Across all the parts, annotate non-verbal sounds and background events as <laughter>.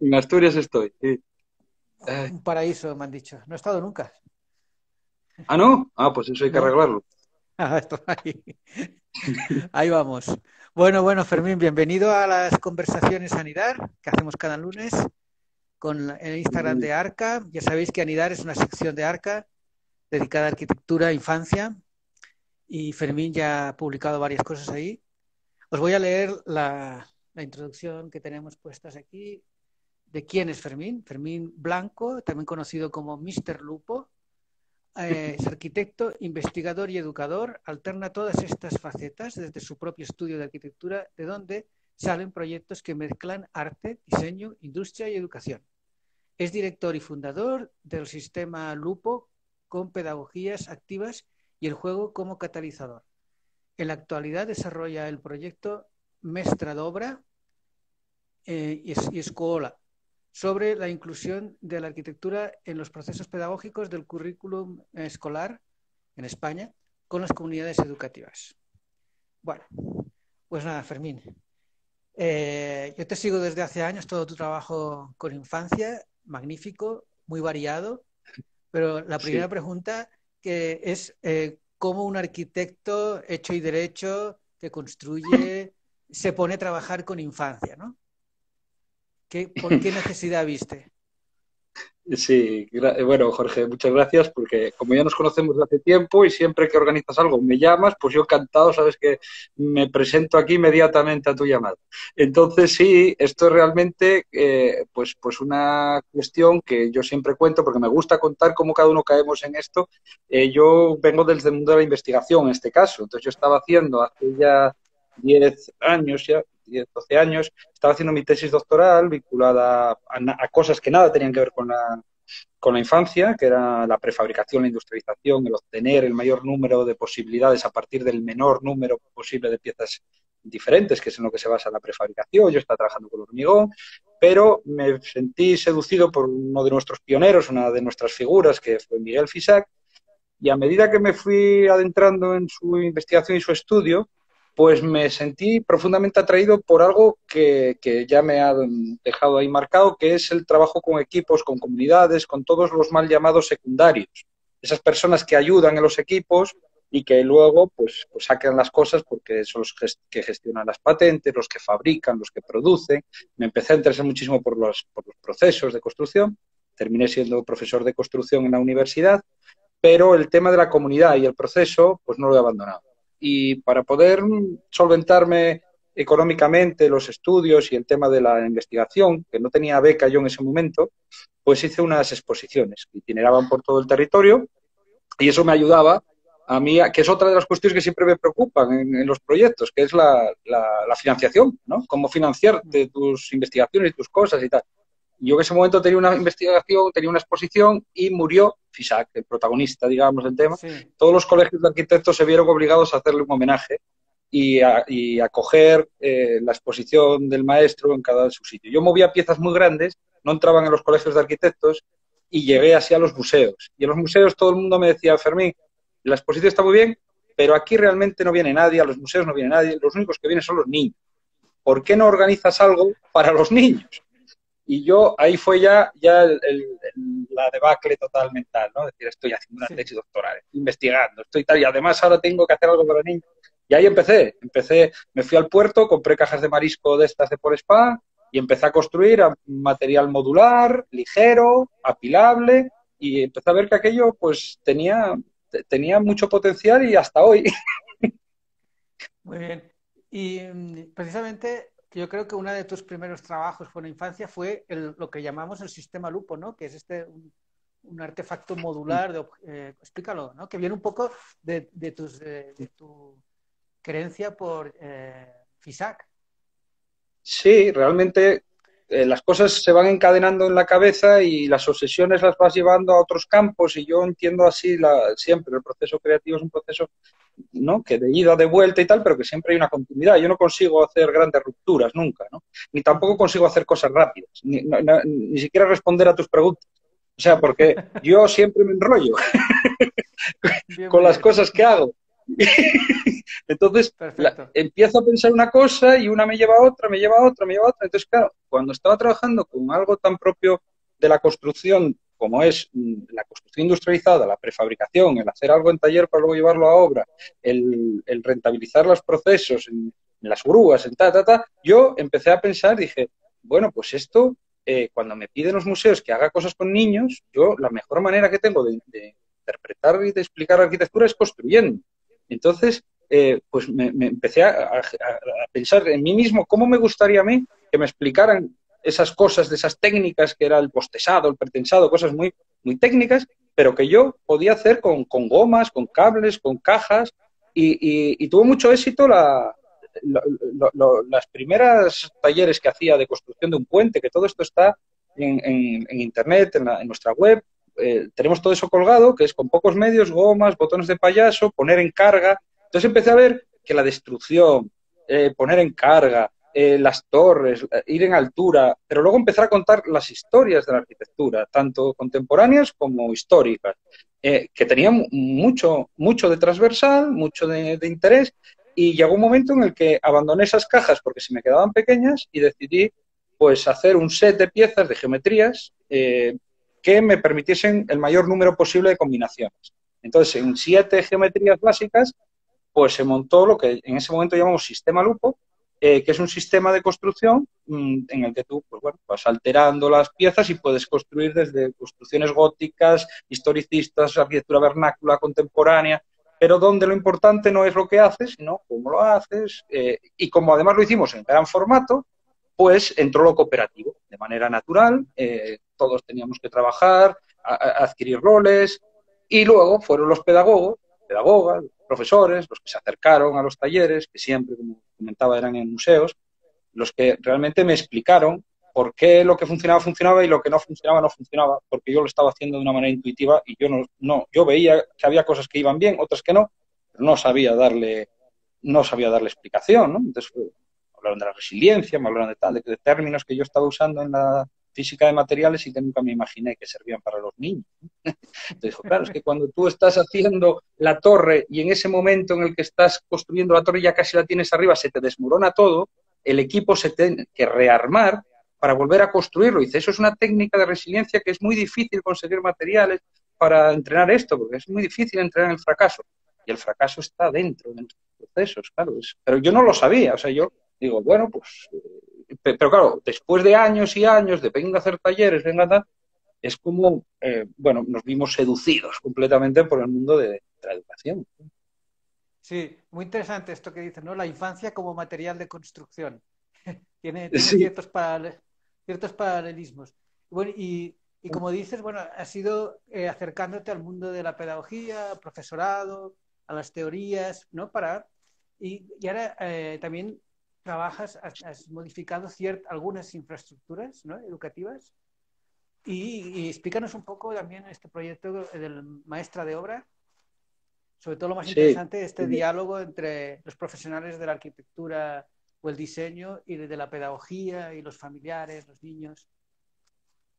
En Asturias estoy, sí. Un paraíso, me han dicho. No he estado nunca. Ah, ¿no? Ah, pues eso hay que arreglarlo. <laughs> Ah, ahí. ahí vamos. Bueno, bueno, Fermín, bienvenido a las conversaciones Anidar que hacemos cada lunes con el Instagram de Arca. Ya sabéis que Anidar es una sección de Arca dedicada a arquitectura e infancia y Fermín ya ha publicado varias cosas ahí. Os voy a leer la, la introducción que tenemos puestas aquí de quién es Fermín. Fermín Blanco, también conocido como Mr. Lupo, eh, es arquitecto, investigador y educador, alterna todas estas facetas desde su propio estudio de arquitectura, de donde salen proyectos que mezclan arte, diseño, industria y educación. Es director y fundador del sistema Lupo con pedagogías activas y el juego como catalizador. En la actualidad desarrolla el proyecto Mestra d'Obra eh, y Escola, sobre la inclusión de la arquitectura en los procesos pedagógicos del currículum escolar en España con las comunidades educativas. Bueno, pues nada, Fermín. Eh, yo te sigo desde hace años, todo tu trabajo con infancia, magnífico, muy variado, pero la primera pregunta que es eh, cómo un arquitecto hecho y derecho que construye se pone a trabajar con infancia, ¿no? ¿Por qué necesidad viste? <laughs> Sí, bueno, Jorge, muchas gracias porque como ya nos conocemos desde hace tiempo y siempre que organizas algo me llamas, pues yo encantado, sabes que me presento aquí inmediatamente a tu llamada. Entonces sí, esto es realmente eh, pues, pues una cuestión que yo siempre cuento porque me gusta contar cómo cada uno caemos en esto. Eh, yo vengo desde el mundo de la investigación en este caso, entonces yo estaba haciendo hace ya 10 años ya, 10, 12 años, estaba haciendo mi tesis doctoral vinculada a, cosas que nada tenían que ver con la, con la infancia, que era la prefabricación, la industrialización, el obtener el mayor número de posibilidades a partir del menor número posible de piezas diferentes, que es en lo que se basa la prefabricación. Yo estaba trabajando con hormigón, pero me sentí seducido por uno de nuestros pioneros, una de nuestras figuras, que fue Miguel Fisac, y a medida que me fui adentrando en su investigación y su estudio, pues me sentí profundamente atraído por algo que, ya me ha dejado ahí marcado, que es el trabajo con equipos, con comunidades, con todos los mal llamados secundarios. Esas personas que ayudan en los equipos y que luego pues, pues sacan las cosas porque son los que gestionan las patentes, los que fabrican, los que producen. Me empecé a interesar muchísimo por los, por los procesos de construcción. Terminé siendo profesor de construcción en la universidad, pero el tema de la comunidad y el proceso pues no lo he abandonado y para poder solventarme económicamente los estudios y el tema de la investigación, que no tenía beca yo en ese momento, pues hice unas exposiciones que itineraban por todo el territorio y eso me ayudaba a mí, que es otra de las cuestiones que siempre me preocupan en, los proyectos, que es la, la, financiación, ¿no? Cómo financiarte tus investigaciones y tus cosas y tal. Yo en ese momento tenía una investigación, tenía una exposición y murió Fisac, el protagonista, digamos, del tema. Todos los colegios de arquitectos se vieron obligados a hacerle un homenaje y a, y coger eh, la exposición del maestro en cada su sitio. Yo movía piezas muy grandes, no entraban en los colegios de arquitectos y llegué así a los museos. Y en los museos todo el mundo me decía, Fermín, la exposición está muy bien, pero aquí realmente no viene nadie, a los museos no viene nadie, los únicos que vienen son los niños. ¿Por qué no organizas algo para los niños? Y yo, ahí fue ya, ya el, la debacle total mental, ¿no? Es decir, estoy haciendo una tesis doctoral, investigando, estoy tal, y además ahora tengo que hacer algo para niños. Y ahí empecé, empecé, me fui al puerto, compré cajas de marisco de estas de por spa y empecé a construir material modular, ligero, apilable, y empecé a ver que aquello pues tenía, tenía mucho potencial y hasta hoy. <laughs> Muy bien. Y mm, yo creo que uno de tus primeros trabajos con la infancia fue lo que llamamos el sistema Lupo, ¿no? Que es este un, artefacto modular, de, eh, explícalo, ¿no? Que viene un poco de, de, tus, de tu creencia por eh, FISAC. Sí, realmente eh, las cosas se van encadenando en la cabeza y las obsesiones las vas llevando a otros campos y yo entiendo así la, siempre el proceso creativo es un proceso ¿no? que de ida, de vuelta y tal, pero que siempre hay una continuidad. Yo no consigo hacer grandes rupturas nunca, ¿no? ni tampoco consigo hacer cosas rápidas, ni, ni siquiera responder a tus preguntas. O sea, porque <laughs> yo siempre me enrollo <laughs> con las cosas que hago. <laughs> Entonces, empiezo a pensar una cosa y una me lleva a otra, me lleva a otra, me lleva a otra. Entonces, claro, cuando estaba trabajando con algo tan propio de la construcción como es mm, la construcción industrializada, la prefabricación, el hacer algo en taller para luego llevarlo a obra, el, rentabilizar los procesos en, las grúas, en ta, ta, ta, yo empecé a pensar, dije, bueno, pues esto, eh, cuando me piden los museos que haga cosas con niños, yo la mejor manera que tengo de, interpretar y de explicar la arquitectura es construyendo. Entonces, eh, pues me, empecé a, pensar en mí mismo cómo me gustaría a mí que me explicaran esas cosas de esas técnicas que era el postesado, el pretensado, cosas muy, muy técnicas, pero que yo podía hacer con, gomas, con cables, con cajas, y, tuvo mucho éxito la, las primeras talleres que hacía de construcción de un puente, que todo esto está en, Internet, en, nuestra web. Eh, tenemos todo eso colgado, que es con pocos medios, gomas, botones de payaso, poner en carga. Entonces empecé a ver que la destrucción, eh, poner en carga, eh, las torres, ir en altura, pero luego empezar a contar las historias de la arquitectura, tanto contemporáneas como históricas, eh, que tenían mucho, mucho de transversal, mucho de, interés, y llegó un momento en el que abandoné esas cajas porque se me quedaban pequeñas y decidí pues hacer un set de piezas de geometrías eh, que me permitiesen el mayor número posible de combinaciones. Entonces, en siete geometrías básicas, pues se montó lo que en ese momento llamamos sistema lupo, eh, que es un sistema de construcción mm, en el que tú pues, bueno, vas alterando las piezas y puedes construir desde construcciones góticas, historicistas, arquitectura vernácula, contemporánea, pero donde lo importante no es lo que haces, sino cómo lo haces. Eh, y como además lo hicimos en gran formato, pues entró lo cooperativo de manera natural, eh, todos teníamos que trabajar, adquirir roles, y luego fueron los pedagogos, pedagogas, profesores, los que se acercaron a los talleres, que siempre, como comentaba, eran en museos, los que realmente me explicaron por qué lo que funcionaba funcionaba y lo que no funcionaba no funcionaba, porque yo lo estaba haciendo de una manera intuitiva y yo no, no yo veía que había cosas que iban bien, otras que no, pero no sabía darle, no sabía darle explicación, ¿no? Entonces hablaron de la resiliencia, me hablaron de tal, de términos que yo estaba usando en la física de materiales y que nunca me imaginé que servían para los niños. <laughs> Entonces, claro, es que cuando tú estás haciendo la torre y en ese momento en el que estás construyendo la torre ya casi la tienes arriba, se te desmorona todo, el equipo se tiene que rearmar para volver a construirlo. Y dice, eso es una técnica de resiliencia que es muy difícil conseguir materiales para entrenar esto, porque es muy difícil entrenar el fracaso. Y el fracaso está dentro de nuestros procesos, claro. pero yo no lo sabía, o sea, yo digo, bueno, pues pero claro, después de años y años de venga a hacer talleres, venga es como, eh, bueno, nos vimos seducidos completamente por el mundo de, la educación. Sí, muy interesante esto que dices, ¿no? La infancia como material de construcción. <laughs> tiene, ciertos, paralelismos. Bueno, y, como dices, bueno, has ido eh, acercándote al mundo de la pedagogía, profesorado, a las teorías, ¿no? Para, y, ahora eh, también trabajas, has, modificado algunas infraestructuras educativas. Y, explícanos un poco también este proyecto del maestra de obra, sobre todo lo más interesante, este diálogo entre los profesionales de la arquitectura o el diseño y de la pedagogía y los familiares, los niños.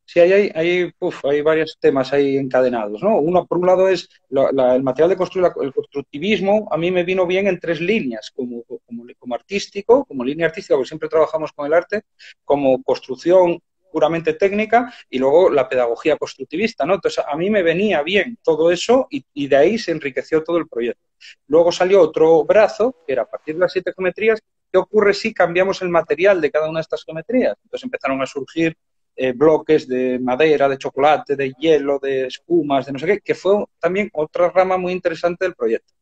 Sí, hay, hay, hay varios temas ahí encadenados, ¿no? Uno, por un lado, es el material de construir, el constructivismo, a mí me vino bien en tres líneas, como, como, artístico, como línea artística, porque siempre trabajamos con el arte, como construcción puramente técnica y luego la pedagogía constructivista, ¿no? Entonces, a mí me venía bien todo eso y, y, de ahí se enriqueció todo el proyecto. Luego salió otro brazo, que era a partir de las siete geometrías, ¿qué ocurre si cambiamos el material de cada una de estas geometrías? Entonces empezaron a surgir eh, bloques de madera, de chocolate, de hielo, de espumas, de no sé qué, que fue también otra rama muy interesante del proyecto.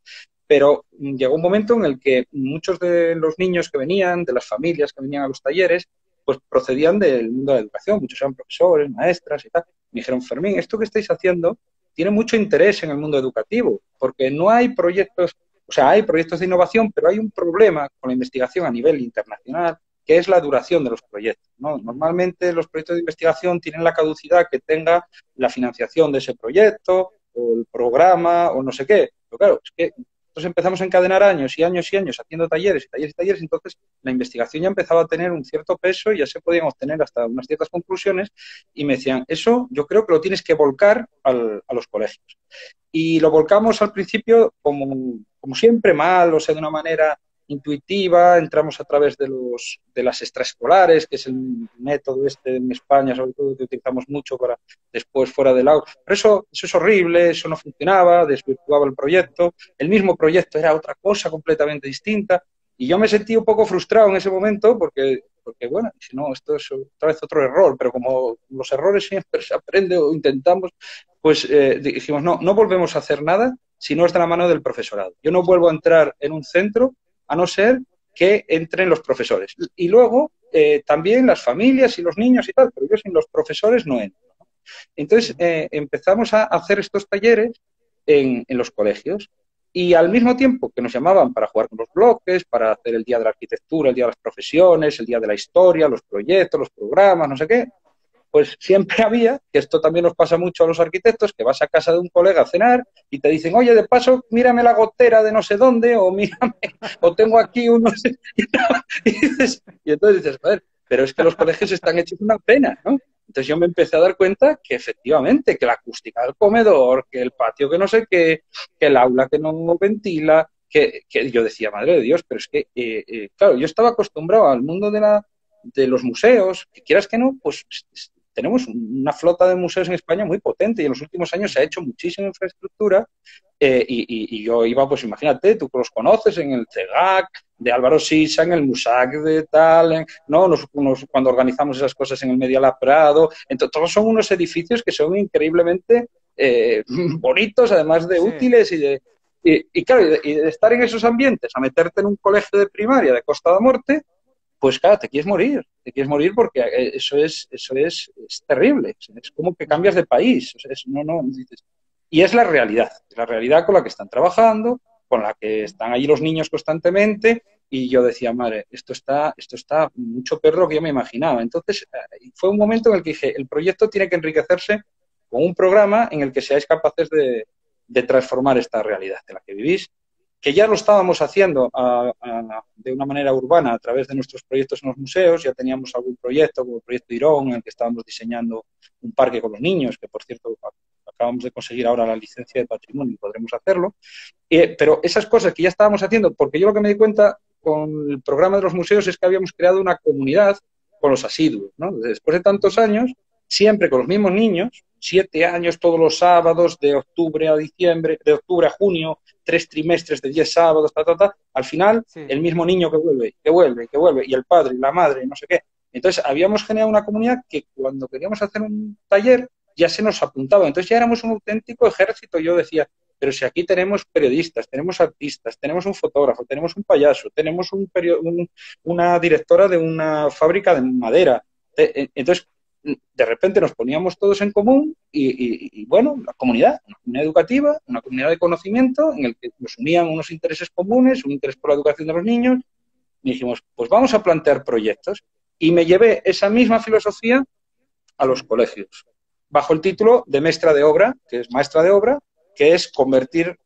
Pero llegó un momento en el que muchos de los niños que venían, de las familias que venían a los talleres, pues procedían del mundo de la educación, muchos eran profesores, maestras y tal. Me dijeron, Fermín, esto que estáis haciendo tiene mucho interés en el mundo educativo, porque no hay proyectos, o sea, hay proyectos de innovación, pero hay un problema con la investigación a nivel internacional que es la duración de los proyectos. Normalmente los proyectos de investigación tienen la caducidad que tenga la financiación de ese proyecto o el programa o no sé qué. Pero claro, es que nosotros empezamos a encadenar años y años y años haciendo talleres y talleres y talleres, entonces la investigación ya empezaba a tener un cierto peso y ya se podían obtener hasta unas ciertas conclusiones y me decían, eso yo creo que lo tienes que volcar a los colegios. Y lo volcamos al principio como, como siempre mal, o sea, de una manera intuitiva, entramos a través de, los, de las extraescolares, que es el método este en España, sobre todo, que utilizamos mucho para después fuera del aula. Pero eso, eso es horrible, eso no funcionaba, desvirtuaba el proyecto. El mismo proyecto era otra cosa completamente distinta. Y yo me sentí un poco frustrado en ese momento porque, porque bueno, si no, esto es otra vez otro error, pero como los errores siempre se aprende o intentamos, pues eh, dijimos, no, no volvemos a hacer nada si no es de la mano del profesorado. Yo no vuelvo a entrar en un centro a no ser que entren los profesores. Y luego eh, también las familias y los niños y tal, pero yo sin los profesores no entro. Entonces eh, empezamos a hacer estos talleres en, en, los colegios y al mismo tiempo que nos llamaban para jugar con los bloques, para hacer el día de la arquitectura, el día de las profesiones, el día de la historia, los proyectos, los programas, no sé qué, pues siempre había, que esto también nos pasa mucho a los arquitectos, que vas a casa de un colega a cenar y te dicen, oye, de paso, mírame la gotera de no sé dónde, o mírame, o tengo aquí unos... <laughs> y, dices, y entonces dices, joder, pero es que los colegios están hechos una pena, ¿no? Entonces yo me empecé a dar cuenta que efectivamente, que la acústica del comedor, que el patio que no sé qué, que el aula que no ventila, que, que yo decía, madre de Dios, pero es que, eh, eh, claro, yo estaba acostumbrado al mundo de, la, de los museos, que quieras que no, pues tenemos una flota de museos en España muy potente y en los últimos años se ha hecho muchísima infraestructura eh, y, y, yo iba, pues imagínate, tú los conoces en el CEGAC, de Álvaro Sisa, en el MUSAC de tal, ¿no? Nos, cuando organizamos esas cosas en el Medialab Prado, entonces todos son unos edificios que son increíblemente eh, <laughs> bonitos, además de sí. útiles y de... Y, y claro, y de estar en esos ambientes, a meterte en un colegio de primaria de Costa de Morte, pues claro, te quieres morir, te quieres morir porque eh, eso es, eso es, es terrible, es como que cambias de país, es, no, no, y es la realidad, es la realidad con la que están trabajando, con la que están allí los niños constantemente, y yo decía, madre, esto está, esto está mucho peor que yo me imaginaba. Entonces, eh, fue un momento en el que dije, el proyecto tiene que enriquecerse con un programa en el que seáis capaces de, de transformar esta realidad de la que vivís que ya lo estábamos haciendo de una manera urbana a través de nuestros proyectos en los museos, ya teníamos algún proyecto como el proyecto Irón, en el que estábamos diseñando un parque con los niños, que por cierto acabamos de conseguir ahora la licencia de patrimonio y podremos hacerlo, eh, pero esas cosas que ya estábamos haciendo, porque yo lo que me di cuenta con el programa de los museos es que habíamos creado una comunidad con los asiduos, ¿no? Después de tantos años, siempre con los mismos niños, siete años todos los sábados, de octubre a diciembre, de octubre a junio, tres trimestres de diez sábados, ta, ta, ta, al final sí. el mismo niño que vuelve, que vuelve, que vuelve, y el padre, y la madre, y no sé qué. Entonces habíamos generado una comunidad que cuando queríamos hacer un taller ya se nos apuntaba. Entonces ya éramos un auténtico ejército. Yo decía, pero si aquí tenemos periodistas, tenemos artistas, tenemos un fotógrafo, tenemos un payaso, tenemos un, un una directora de una fábrica de madera. Eh, entonces, de repente nos poníamos todos en común y, bueno, la comunidad, una comunidad educativa, una comunidad de conocimiento en el que nos unían unos intereses comunes, un interés por la educación de los niños, y dijimos, pues vamos a plantear proyectos. Y me llevé esa misma filosofía a los colegios, bajo el título de maestra de obra, que es maestra de obra, que es convertir,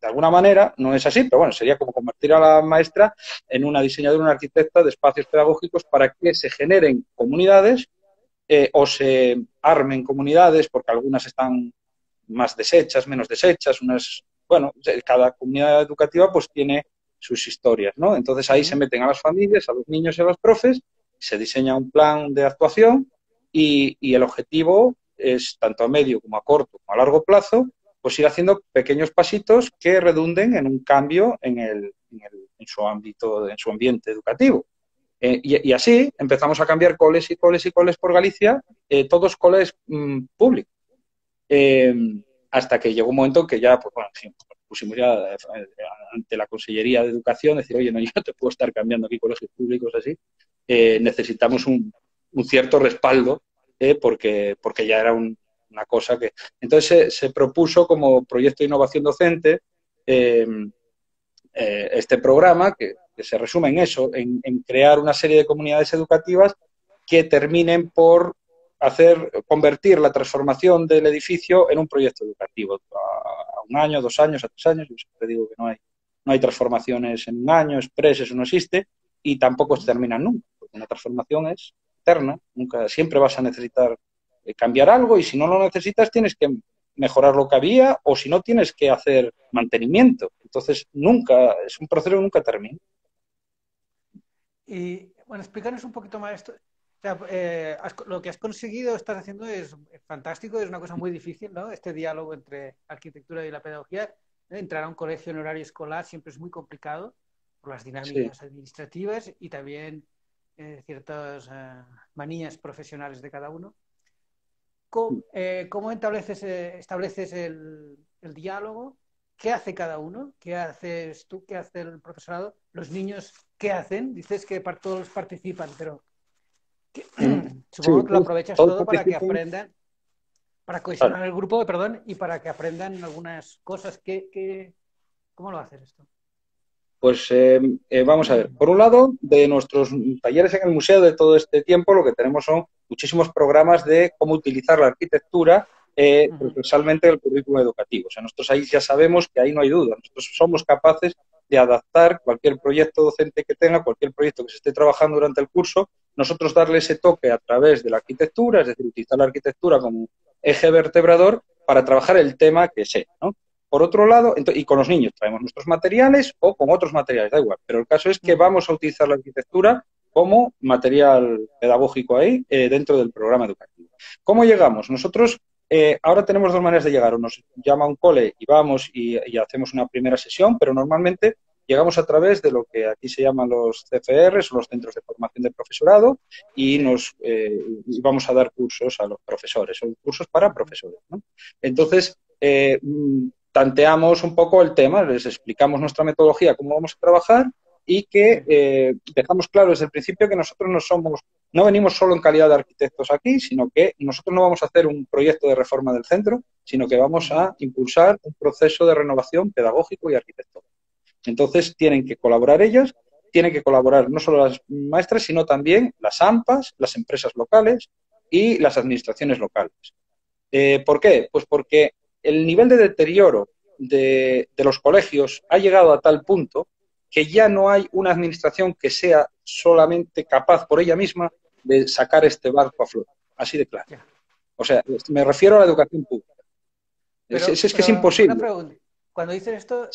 de alguna manera, no es así, pero bueno, sería como convertir a la maestra en una diseñadora, una arquitecta de espacios pedagógicos para que se generen comunidades eh, o se armen comunidades, porque algunas están más deshechas, menos deshechas, unas, bueno, cada comunidad educativa pues tiene sus historias, ¿no? Entonces ahí se meten a las familias, a los niños y a los profes, se diseña un plan de actuación y, y el objetivo es tanto a medio como a corto como a largo plazo, pues ir haciendo pequeños pasitos que redunden en un cambio en, el, en, el, en su ámbito, en su ambiente educativo. Eh, y, y, así empezamos a cambiar coles y coles y coles por Galicia, eh, todos coles mmm, públicos. Eh, hasta que llegó un momento que ya, pues bueno, sí, pusimos ya ante la Consellería de Educación, decir, oye, no, yo no te puedo estar cambiando aquí colegios públicos así, necesitamos un, un, cierto respaldo, porque, porque ya era un, una cosa que... Entonces se, se, propuso como proyecto de innovación docente este programa que que se resume en eso, en, crear una serie de comunidades educativas que terminen por hacer, convertir la transformación del edificio en un proyecto educativo. A, un año, dos años, a tres años, yo siempre digo que no hay, no hay transformaciones en un año, express, eso no existe, y tampoco se terminan nunca, porque una transformación es eterna, nunca, siempre vas a necesitar eh, cambiar algo, y si no lo necesitas tienes que mejorar lo que había, o si no tienes que hacer mantenimiento. Entonces, nunca, es un proceso que nunca termina. Y bueno, explícanos un poquito más esto. Eh, lo que has conseguido, estás haciendo es fantástico, es una cosa muy difícil, ¿no? Este diálogo entre arquitectura y la pedagogía. Entrar a un colegio en horario escolar siempre es muy complicado por las dinámicas administrativas y también eh, ciertas eh, manías profesionales de cada uno. ¿Cómo, cómo estableces, estableces el, el diálogo? ¿Qué hace cada uno? ¿Qué haces tú? ¿Qué hace el profesorado? ¿Los niños qué hacen? Dices que todos participan, pero <clears throat> <clears throat> supongo que lo aprovechas todo para que aprendan, para cohesionar el grupo, perdón, y para que aprendan algunas cosas. ¿Qué, cómo lo haces esto? Pues eh, eh, vamos a ver. Por un lado, de nuestros talleres en el museo de todo este tiempo, lo que tenemos son muchísimos programas de cómo utilizar la arquitectura eh, transversalmente el currículo educativo. O sea, nosotros ahí ya sabemos que ahí no hay duda. Nosotros somos capaces de adaptar cualquier proyecto docente que tenga, cualquier proyecto que se esté trabajando durante el curso, nosotros darle ese toque a través de la arquitectura, es decir, utilizar la arquitectura como eje vertebrador para trabajar el tema que sea, ¿no? Por otro lado, y con los niños traemos nuestros materiales o con otros materiales, da igual, pero el caso es que vamos a utilizar la arquitectura como material pedagógico ahí eh, dentro del programa educativo. ¿Cómo llegamos? Nosotros eh, ahora tenemos dos maneras de llegar. O nos llama un cole y vamos y, hacemos una primera sesión, pero normalmente llegamos a través de lo que aquí se llaman los CFRs, los Centros de Formación de Profesorado, y nos eh, vamos a dar cursos a los profesores, son cursos para profesores. Entonces, eh, mm, tanteamos un poco el tema, les explicamos nuestra metodología, cómo vamos a trabajar y que eh, dejamos claro desde el principio que nosotros no somos, no venimos solo en calidad de arquitectos aquí, sino que nosotros no vamos a hacer un proyecto de reforma del centro, sino que vamos a impulsar un proceso de renovación pedagógico y arquitectónico. Entonces tienen que colaborar ellas, tienen que colaborar no solo las maestras, sino también las AMPAs, las empresas locales y las administraciones locales. Eh, ¿Por qué? Pues porque el nivel de deterioro de, de los colegios ha llegado a tal punto que ya no hay una administración que sea solamente capaz por ella misma de sacar este barco a flote. Así de claro. O sea, me refiero a la educación pública. es, que es imposible. Cuando dices esto,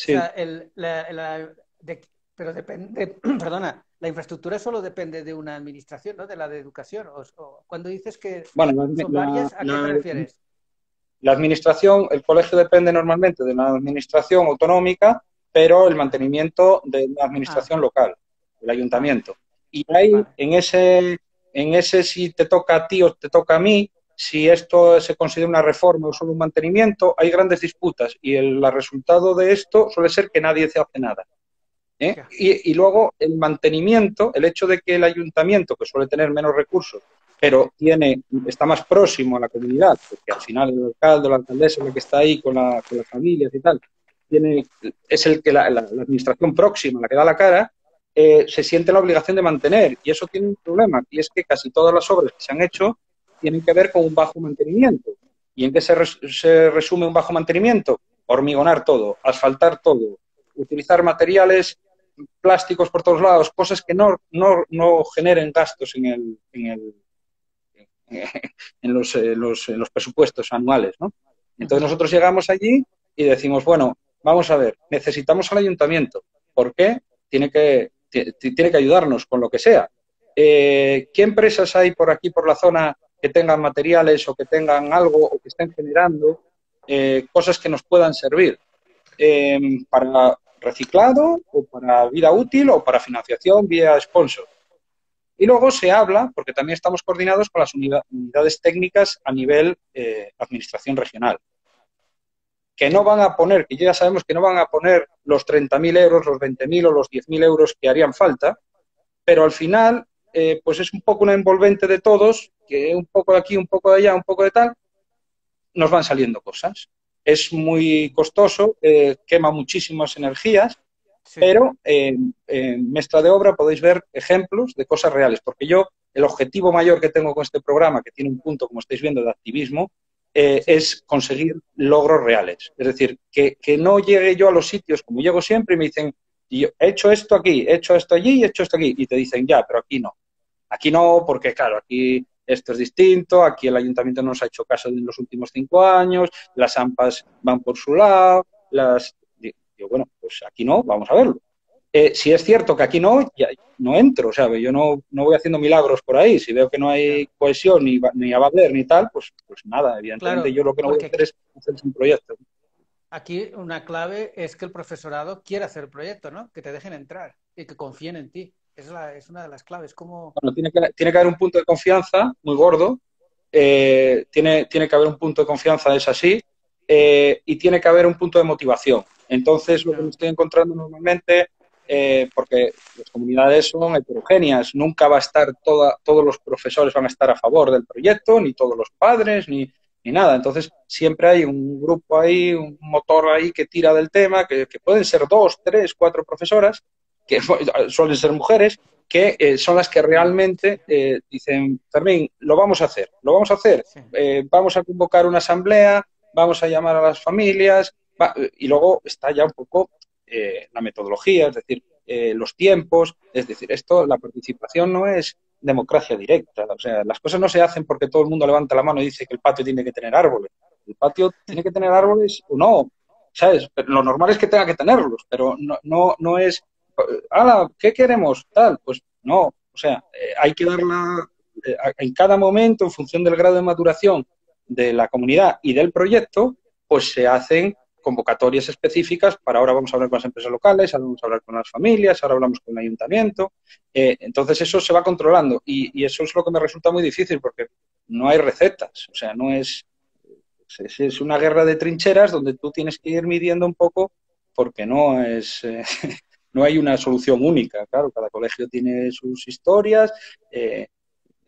pero depende, <clears throat> perdona, la infraestructura solo depende de una administración, ¿no? De la de educación. O, cuando dices que bueno, son varias, ¿a qué te refieres? La administración, el colegio depende normalmente de una administración autonómica pero el mantenimiento de la administración ah. local, el ayuntamiento. Y ahí, en ese, en ese si te toca a ti o te toca a mí, si esto se considera una reforma o solo un mantenimiento, hay grandes disputas y el, resultado de esto suele ser que nadie se hace nada. ¿eh? Y, y, luego el mantenimiento, el hecho de que el ayuntamiento, que suele tener menos recursos, pero tiene, está más próximo a la comunidad, porque al final el alcalde o la alcaldesa es el que está ahí con, la, con las familias y tal, es el que la, administración próxima, la que da la cara, eh, se siente la obligación de mantener. Y eso tiene un problema, y es que casi todas las obras que se han hecho tienen que ver con un bajo mantenimiento. ¿Y en qué se, resume un bajo mantenimiento? Hormigonar todo, asfaltar todo, utilizar materiales plásticos por todos lados, cosas que no, no, no generen gastos en, el, en, el, <laughs> en, los, eh, los, los, presupuestos anuales. ¿no? Entonces nosotros llegamos allí y decimos, bueno, vamos a ver, necesitamos al ayuntamiento. ¿Por qué? Tiene que, tiene que ayudarnos con lo que sea. Eh, ¿Qué empresas hay por aquí, por la zona, que tengan materiales o que tengan algo o que estén generando eh, cosas que nos puedan servir eh, para reciclado o para vida útil o para financiación vía sponsor? Y luego se habla, porque también estamos coordinados con las unidades técnicas a nivel administración regional que no van a poner, que ya sabemos que no van a poner los 30.000 euros, los 20.000 o los 10.000 euros que harían falta, pero al final, eh, pues es un poco una envolvente de todos, que un poco de aquí, un poco de allá, un poco de tal, nos van saliendo cosas. Es muy costoso, eh, quema muchísimas energías, pero en Mestra de Obra podéis ver ejemplos de cosas reales, porque yo, el objetivo mayor que tengo con este programa, que tiene un punto, como estáis viendo, de activismo, eh, es conseguir logros reales. Es decir, que, no llegue yo a los sitios como llego siempre y me dicen, he hecho esto aquí, he hecho esto allí he hecho esto aquí. Y te dicen, ya, pero aquí no. Aquí no, porque claro, aquí esto es distinto, aquí el ayuntamiento no nos ha hecho caso en los últimos cinco años, las AMPAs van por su lado, las... Digo, bueno, pues aquí no, vamos a verlo. Eh, si es cierto que aquí no, ya, no entro, o sea, yo no, no voy haciendo milagros por ahí. Si veo que no hay cohesión ni, ni a valer ni tal, pues, pues nada, evidentemente yo lo que no voy a hacer es hacer un proyecto. Aquí una clave es que el profesorado quiera hacer el proyecto, ¿no? Que te dejen entrar y que confíen en ti. Es, la, es una de las claves. Como... Bueno, tiene, que, tiene que haber un punto de confianza muy gordo. Eh, tiene, tiene que haber un punto de confianza, es así. Eh, y tiene que haber un punto de motivación. Entonces, lo que me estoy encontrando normalmente eh, porque las comunidades son heterogéneas, nunca va a estar toda, todos los profesores van a estar a favor del proyecto, ni todos los padres, ni, ni nada. Entonces, siempre hay un grupo ahí, un motor ahí que tira del tema, que, pueden ser dos, tres, cuatro profesoras, que <laughs> suelen ser mujeres, que eh, son las que realmente eh, dicen, Fermín, lo vamos a hacer, lo vamos a hacer, vamos a convocar una asamblea, vamos a llamar a las familias, y luego está ya un poco eh, la metodología, es decir, eh, los tiempos, es decir, esto, la participación no es democracia directa, o sea, las cosas no se hacen porque todo el mundo levanta la mano y dice que el patio tiene que tener árboles. El patio tiene que tener árboles o no, ¿sabes? Pero lo normal es que tenga que tenerlos, pero no, no, no es, ¡Hala! ¿Qué queremos? Tal, pues no, o sea, eh, hay que darla en cada momento, en función del grado de maduración de la comunidad y del proyecto, pues se hacen convocatorias específicas para ahora vamos a hablar con las empresas locales, ahora vamos a hablar con las familias, ahora hablamos con el ayuntamiento. Eh, entonces eso se va controlando y, eso es lo que me resulta muy difícil porque no hay recetas, o sea, no es, es, una guerra de trincheras donde tú tienes que ir midiendo un poco porque no es... <laughs> No hay una solución única, claro, cada colegio tiene sus historias. Eh,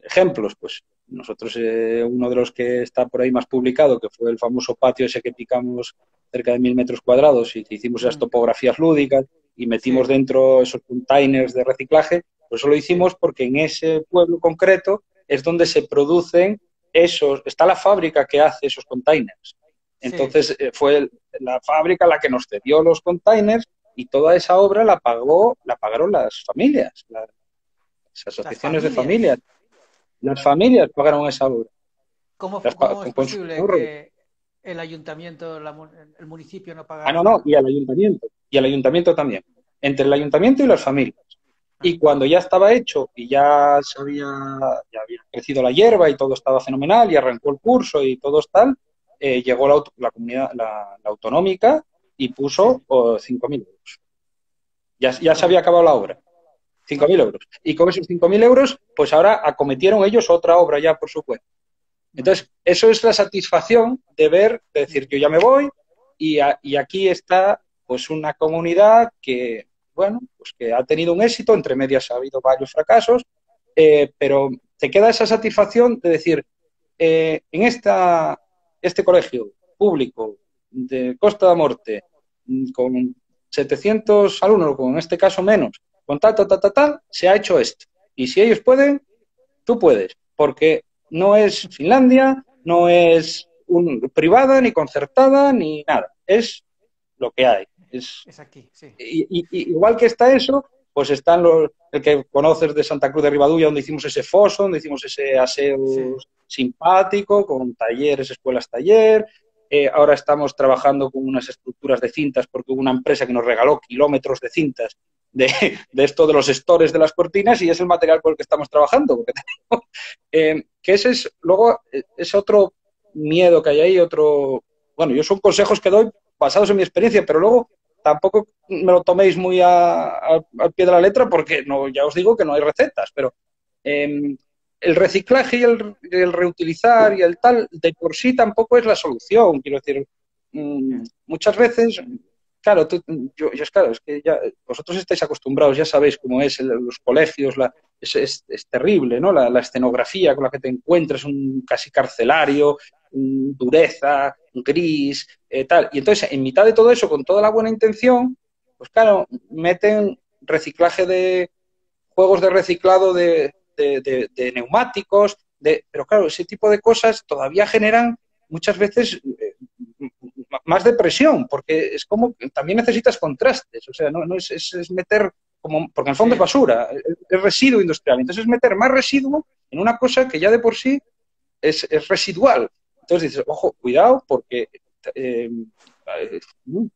ejemplos, pues nosotros, uno de los que está por ahí más publicado, que fue el famoso patio ese que picamos cerca de mil metros cuadrados y hicimos esas topografías lúdicas y metimos dentro esos containers de reciclaje, pues eso lo hicimos porque en ese pueblo concreto es donde se producen esos, está la fábrica que hace esos containers. Entonces eh, fue la fábrica la que nos cedió los containers y toda esa obra la pagó, la pagaron las familias, las, asociaciones de familias. Las familias pagaron esa obra. ¿Cómo, ¿cómo es posible que, el ayuntamiento, el municipio no paga. Ah, no, no, y al ayuntamiento, y al ayuntamiento también, entre el ayuntamiento y las familias. Y ah. cuando ya estaba hecho y ya se había, ya había crecido la hierba y todo estaba fenomenal y arrancó el curso y todo tal, eh, llegó la, la comunidad, la, autonómica y puso 5.000 euros. Ya, ya se había acabado la obra. 5.000 euros. Y con esos 5.000 euros, pues ahora acometieron ellos otra obra ya por su cuenta. Entonces, eso es la satisfacción de ver, de decir, yo ya me voy y, aquí está pues una comunidad que, bueno, pues que ha tenido un éxito, entre medias ha habido varios fracasos, eh, pero te queda esa satisfacción de decir, eh, en esta, este colegio público de Costa de Morte, con 700 alumnos, con en este caso menos, con tal, tal, tal, tal, tal, se ha hecho esto. Y si ellos pueden, tú puedes, porque no es Finlandia, no es un, privada, ni concertada, ni nada. Es lo que hay. Es, aquí, sí. Y, igual que está eso, pues están los el que conoces de Santa Cruz de Ribadulla, donde hicimos ese foso, donde hicimos ese aseo simpático, con talleres, escuelas taller. Eh, ahora estamos trabajando con unas estructuras de cintas, porque hubo una empresa que nos regaló kilómetros de cintas de, esto de los stores de las cortinas y es el material con el que estamos trabajando. Eh, que ese es, luego, eh, es otro miedo que hay ahí, otro... Bueno, yo son consejos que doy basados en mi experiencia, pero luego tampoco me lo toméis muy al pie de la letra porque no, ya os digo que no hay recetas, pero em, el reciclaje y el, el, reutilizar y el tal de por sí tampoco es la solución. Quiero decir, mm, muchas veces Claro, yo, es claro, es que ya, vosotros estáis acostumbrados, ya sabéis cómo es los colegios, la, es, terrible, ¿no? La, escenografía con la que te encuentras, un casi carcelario, dureza, gris, eh, tal. Y entonces, en mitad de todo eso, con toda la buena intención, pues claro, meten reciclaje de juegos de reciclado de, neumáticos, de, pero claro, ese tipo de cosas todavía generan muchas veces más depresión, porque es como también necesitas contrastes, o sea, no, no es, es, meter como, porque en el fondo es basura, es, residuo industrial, entonces es meter más residuo en una cosa que ya de por sí es, es residual. Entonces dices, ojo, cuidado, porque eh,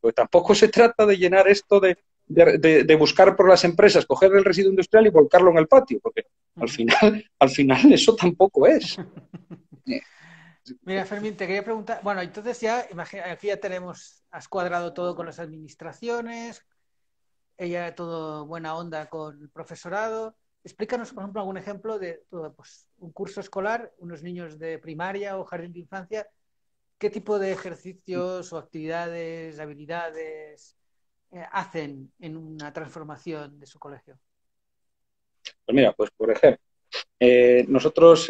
pues tampoco se trata de llenar esto de, de, buscar por las empresas, coger el residuo industrial y volcarlo en el patio, porque al final, al final eso tampoco es. <laughs> Mira, Fermín, te quería preguntar, bueno, entonces ya, imagina, aquí ya tenemos, has cuadrado todo con las administraciones, ella todo buena onda con el profesorado. Explícanos, por ejemplo, algún ejemplo de pues, un curso escolar, unos niños de primaria o jardín de infancia, ¿qué tipo de ejercicios o actividades, habilidades eh, hacen en una transformación de su colegio? Pues mira, pues por ejemplo, eh, nosotros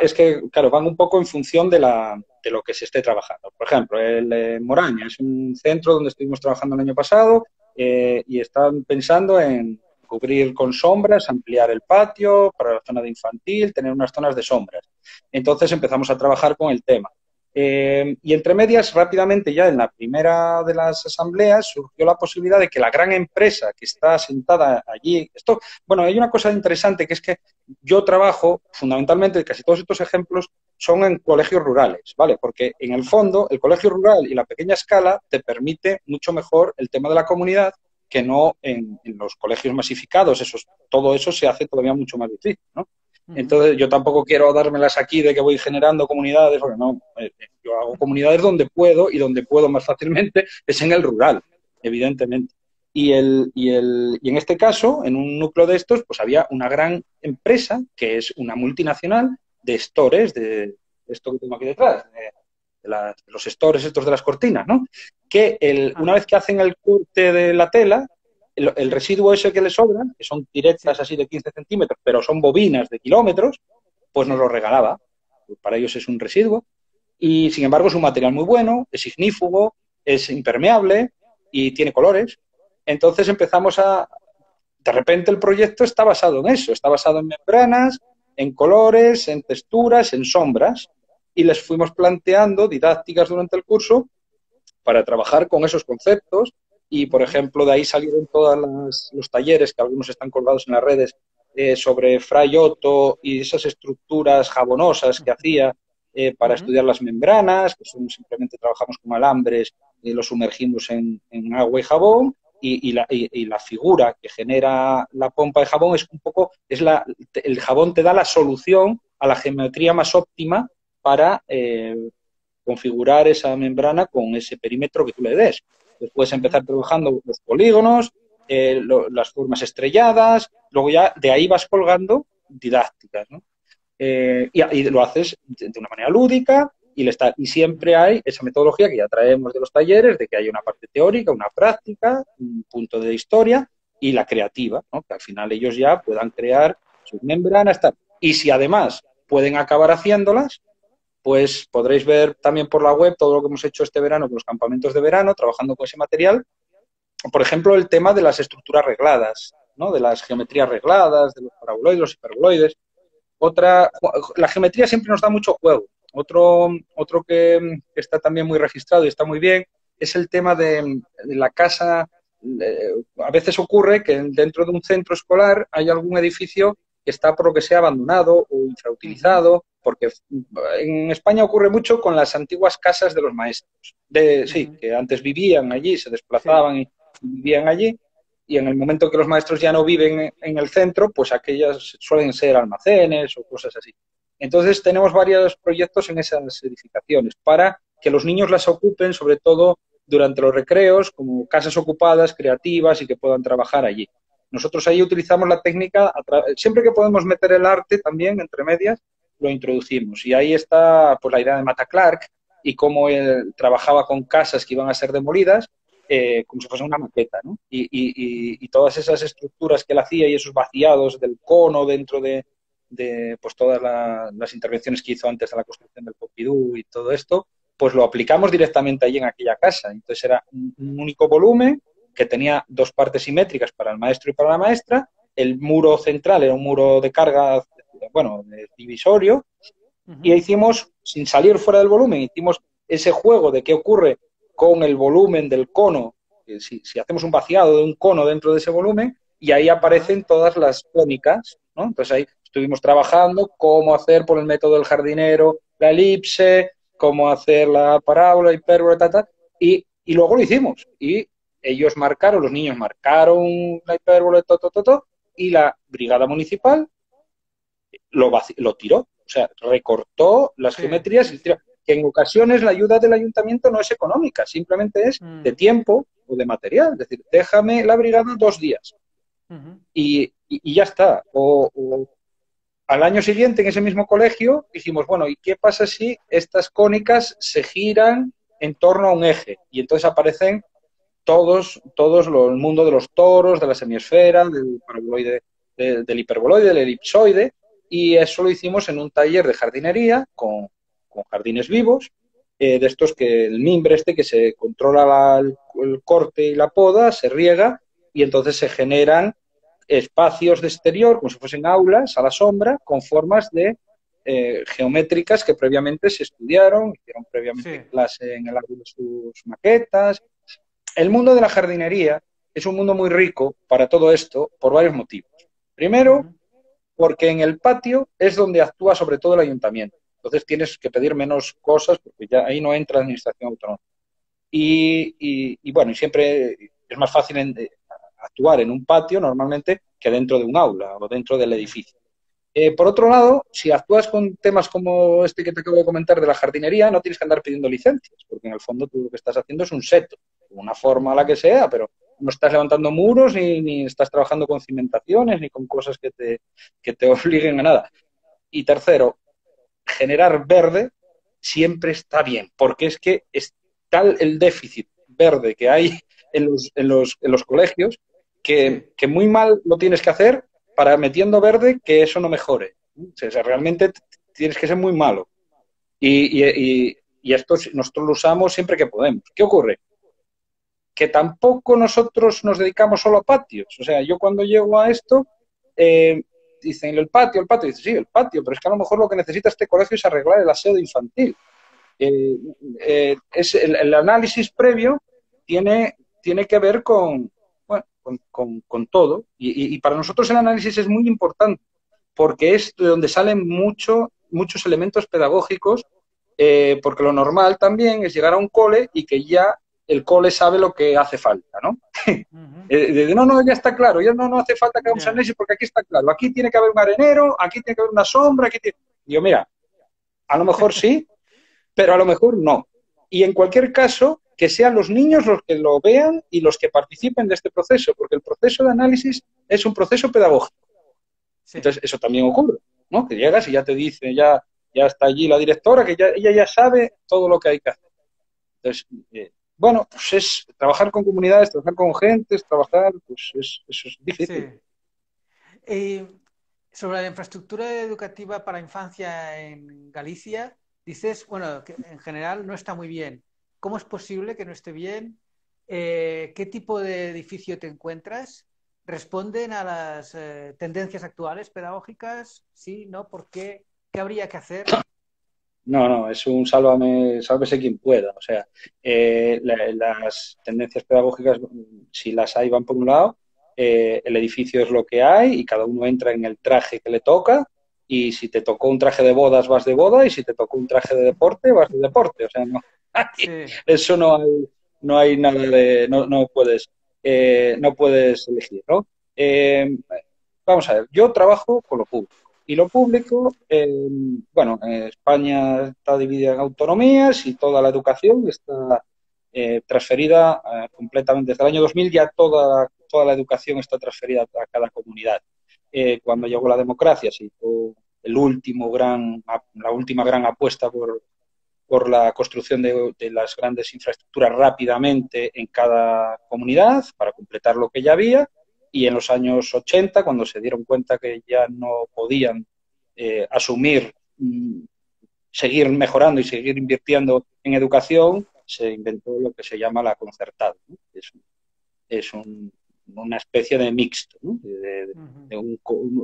es que, claro, van un poco en función de, la, de lo que se esté trabajando. Por ejemplo, el eh, Moraña es un centro donde estuvimos trabajando el año pasado y están pensando en cubrir con sombras, ampliar el patio para la zona de infantil, tener unas zonas de sombras. Entonces empezamos a trabajar con el tema. Eh, y entre medias, rápidamente ya en la primera de las asambleas surgió la posibilidad de que la gran empresa que está sentada allí, esto, bueno, hay una cosa interesante que es que yo trabajo fundamentalmente, casi todos estos ejemplos son en colegios rurales, ¿vale? Porque en el fondo el colegio rural y la pequeña escala te permite mucho mejor el tema de la comunidad que no en, los colegios masificados. Eso, todo eso se hace todavía mucho más difícil, ¿no? Entonces, yo tampoco quiero dármelas aquí de que voy generando comunidades, porque no, eh, eh, yo hago comunidades donde puedo y donde puedo más fácilmente <laughs> es en el rural, evidentemente. Y, el, y, el, y en este caso, en un núcleo de estos, pues había una gran empresa que es una multinacional de stores, de, esto que tengo aquí detrás, de, los stores estos de las cortinas, ¿no? Que el, una vez que hacen el corte de la tela, el, residuo ese que le sobra, que son directas así de 15 centímetros, pero son bobinas de kilómetros, pues nos lo regalaba. Para ellos es un residuo. Y sin embargo es un material muy bueno, es ignífugo, es impermeable y tiene colores. Entonces empezamos a... De repente el proyecto está basado en eso, está basado en membranas, en colores, en texturas, en sombras. Y les fuimos planteando didácticas durante el curso para trabajar con esos conceptos y, por ejemplo, de ahí salieron todos los talleres que algunos están colgados en las redes eh, sobre Fray Otto y esas estructuras jabonosas que hacía eh, para estudiar las membranas, que son simplemente trabajamos con alambres y los sumergimos en, agua y jabón. Y, la, y, la, figura que genera la pompa de jabón es un poco, es la, el jabón te da la solución a la geometría más óptima para eh, configurar esa membrana con ese perímetro que tú le des. Puedes empezar trabajando los polígonos, eh, las formas estrelladas, luego ya de ahí vas colgando didácticas. Eh, y, lo haces de, una manera lúdica y, le está, y siempre hay esa metodología que ya traemos de los talleres, de que hay una parte teórica, una práctica, un punto de historia y la creativa, que al final ellos ya puedan crear sus membranas. Y si además pueden acabar haciéndolas, pues podréis ver también por la web todo lo que hemos hecho este verano con los campamentos de verano, trabajando con ese material. Por ejemplo, el tema de las estructuras regladas, ¿no? de las geometrías regladas, de los paraboloides, los hiperboloides. Otra, la geometría siempre nos da mucho juego. Otro, otro que, está también muy registrado y está muy bien es el tema de, la casa. a veces ocurre que dentro de un centro escolar hay algún edificio que está por lo que sea abandonado o infrautilizado porque en España ocurre mucho con las antiguas casas de los maestros, de, sí, que antes vivían allí, se desplazaban y vivían allí, y en el momento que los maestros ya no viven en el centro, pues aquellas suelen ser almacenes o cosas así. Entonces tenemos varios proyectos en esas edificaciones para que los niños las ocupen, sobre todo durante los recreos, como casas ocupadas, creativas y que puedan trabajar allí. Nosotros ahí utilizamos la técnica, siempre que podemos meter el arte también entre medias, lo introducimos. Y ahí está pues, la idea de Mata Clark y cómo él trabajaba con casas que iban a ser demolidas eh, como si fuese una maqueta. Y, todas esas estructuras que él hacía y esos vaciados del cono dentro de, pues, todas las intervenciones que hizo antes de la construcción del Pompidou y todo esto, pues lo aplicamos directamente allí en aquella casa. Entonces era un único volumen que tenía dos partes simétricas para el maestro y para la maestra. El muro central era un muro de carga bueno, divisorio, y hicimos, sin salir fuera del volumen, hicimos ese juego de qué ocurre con el volumen del cono, si, hacemos un vaciado de un cono dentro de ese volumen, y ahí aparecen todas las cónicas, ¿no? Entonces ahí estuvimos trabajando cómo hacer por el método del jardinero la elipse, cómo hacer la parábola, hipérbola, y, y luego lo hicimos. Y ellos marcaron, los niños marcaron la hipérbole, to, y la brigada municipal lo, lo tiró, o sea, recortó las geometrías y que en ocasiones la ayuda del ayuntamiento no es económica, simplemente es de mm. tiempo o de material. Es decir, déjame la brigada dos días y, ya está. O, al año siguiente, en ese mismo colegio, dijimos, bueno, ¿y qué pasa si estas cónicas se giran en torno a un eje? Y entonces aparecen todos, todos los, el mundo de los toros, de la semiesfera, del paraboloide, del hiperboloide, del elipsoide, y eso lo hicimos en un taller de jardinería con, jardines vivos, eh, de estos que el mimbre este que se controla el corte y la poda, se riega y entonces se generan espacios de exterior, como si fuesen aulas, a la sombra, con formas de eh, geométricas que previamente se estudiaron, hicieron previamente clase en el área de sus maquetas. El mundo de la jardinería es un mundo muy rico para todo esto por varios motivos. Primero, porque en el patio es donde actúa sobre todo el ayuntamiento. Entonces tienes que pedir menos cosas porque ya ahí no entra la administración autónoma. Y, bueno, y siempre es más fácil en, actuar en un patio normalmente que dentro de un aula o dentro del edificio. Eh, por otro lado, si actúas con temas como este que te acabo de comentar de la jardinería, no tienes que andar pidiendo licencias, porque en el fondo tú lo que estás haciendo es un seto, una forma la que sea, pero no estás levantando muros ni, ni estás trabajando con cimentaciones ni con cosas que te, que te <laughs> obliguen a nada. Y tercero, generar verde siempre está bien, porque es que es tal el déficit verde que hay en los, en los, en los colegios que, muy mal lo tienes que hacer para metiendo verde que eso no mejore. O sea, realmente tienes que ser muy malo. Y, y, y, esto nosotros lo usamos siempre que podemos. ¿Qué ocurre? Que tampoco nosotros nos dedicamos solo a patios. O sea, yo cuando llego a esto, eh, dicen el patio, el patio, dice sí, el patio, pero es que a lo mejor lo que necesita este colegio es arreglar el aseo infantil. Eh, eh, es el, análisis previo tiene, tiene que ver con, con, todo. Y, para nosotros el análisis es muy importante porque es de donde salen mucho, muchos elementos pedagógicos, eh, porque lo normal también es llegar a un cole y que ya el cole sabe lo que hace falta, ¿no? Eh, no, no, ya está claro, ya no, no hace falta que hagamos análisis porque aquí está claro, aquí tiene que haber un arenero, aquí tiene que haber una sombra, aquí tiene... Yo, mira, a lo mejor sí, <laughs> pero a lo mejor no. Y en cualquier caso, que sean los niños los que lo vean y los que participen de este proceso, porque el proceso de análisis es un proceso pedagógico. Entonces, eso también ocurre, ¿no? Que llegas y ya te dice, ya, ya está allí la directora, que ya, ella ya sabe todo lo que hay que hacer. Entonces, eh, bueno, pues es trabajar con comunidades, trabajar con gentes, trabajar, pues es, eso es difícil. Sí. sobre la infraestructura educativa para infancia en Galicia, dices, bueno, que en general no está muy bien. ¿Cómo es posible que no esté bien? Eh, ¿Qué tipo de edificio te encuentras? ¿Responden a las eh, tendencias actuales pedagógicas? ¿Sí? ¿No? ¿Por qué? ¿Qué habría que hacer? No, no, es un sálvame, sálvese quien pueda. O sea, eh, las tendencias pedagógicas, si las hay, van por un lado, el edificio es lo que hay y cada uno entra en el traje que le toca y si te tocó un traje de bodas vas de boda y si te tocó un traje de deporte vas de deporte. O sea, no, Eso no hay, no hay nada de, no, no puedes, eh, no puedes elegir, ¿no? Eh, vamos a ver, yo trabajo con lo público. Y lo público, eh, bueno, España está dividida en autonomías y toda la educación está transferida completamente. Desde el año 2000 ya toda, toda la educación está transferida a cada comunidad. cuando llegó la democracia, sí, el último gran, la última gran apuesta por, por la construcción de, las grandes infraestructuras rápidamente en cada comunidad para completar lo que ya había y en los años 80, cuando se dieron cuenta que ya no podían eh, asumir, mm, seguir mejorando y seguir invirtiendo en educación, se inventó lo que se llama la concertada. Es, una especie de mixto,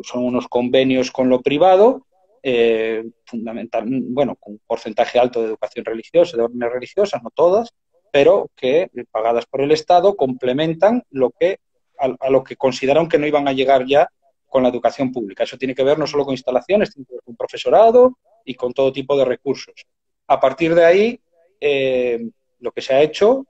son unos convenios con lo privado eh, fundamental, bueno, con un porcentaje alto de educación religiosa, de órdenes religiosas, no todas, pero que pagadas por el Estado complementan lo que a, lo que consideraron que no iban a llegar ya con la educación pública. Eso tiene que ver no solo con instalaciones, tiene que ver con profesorado y con todo tipo de recursos. A partir de ahí, eh, lo que se ha hecho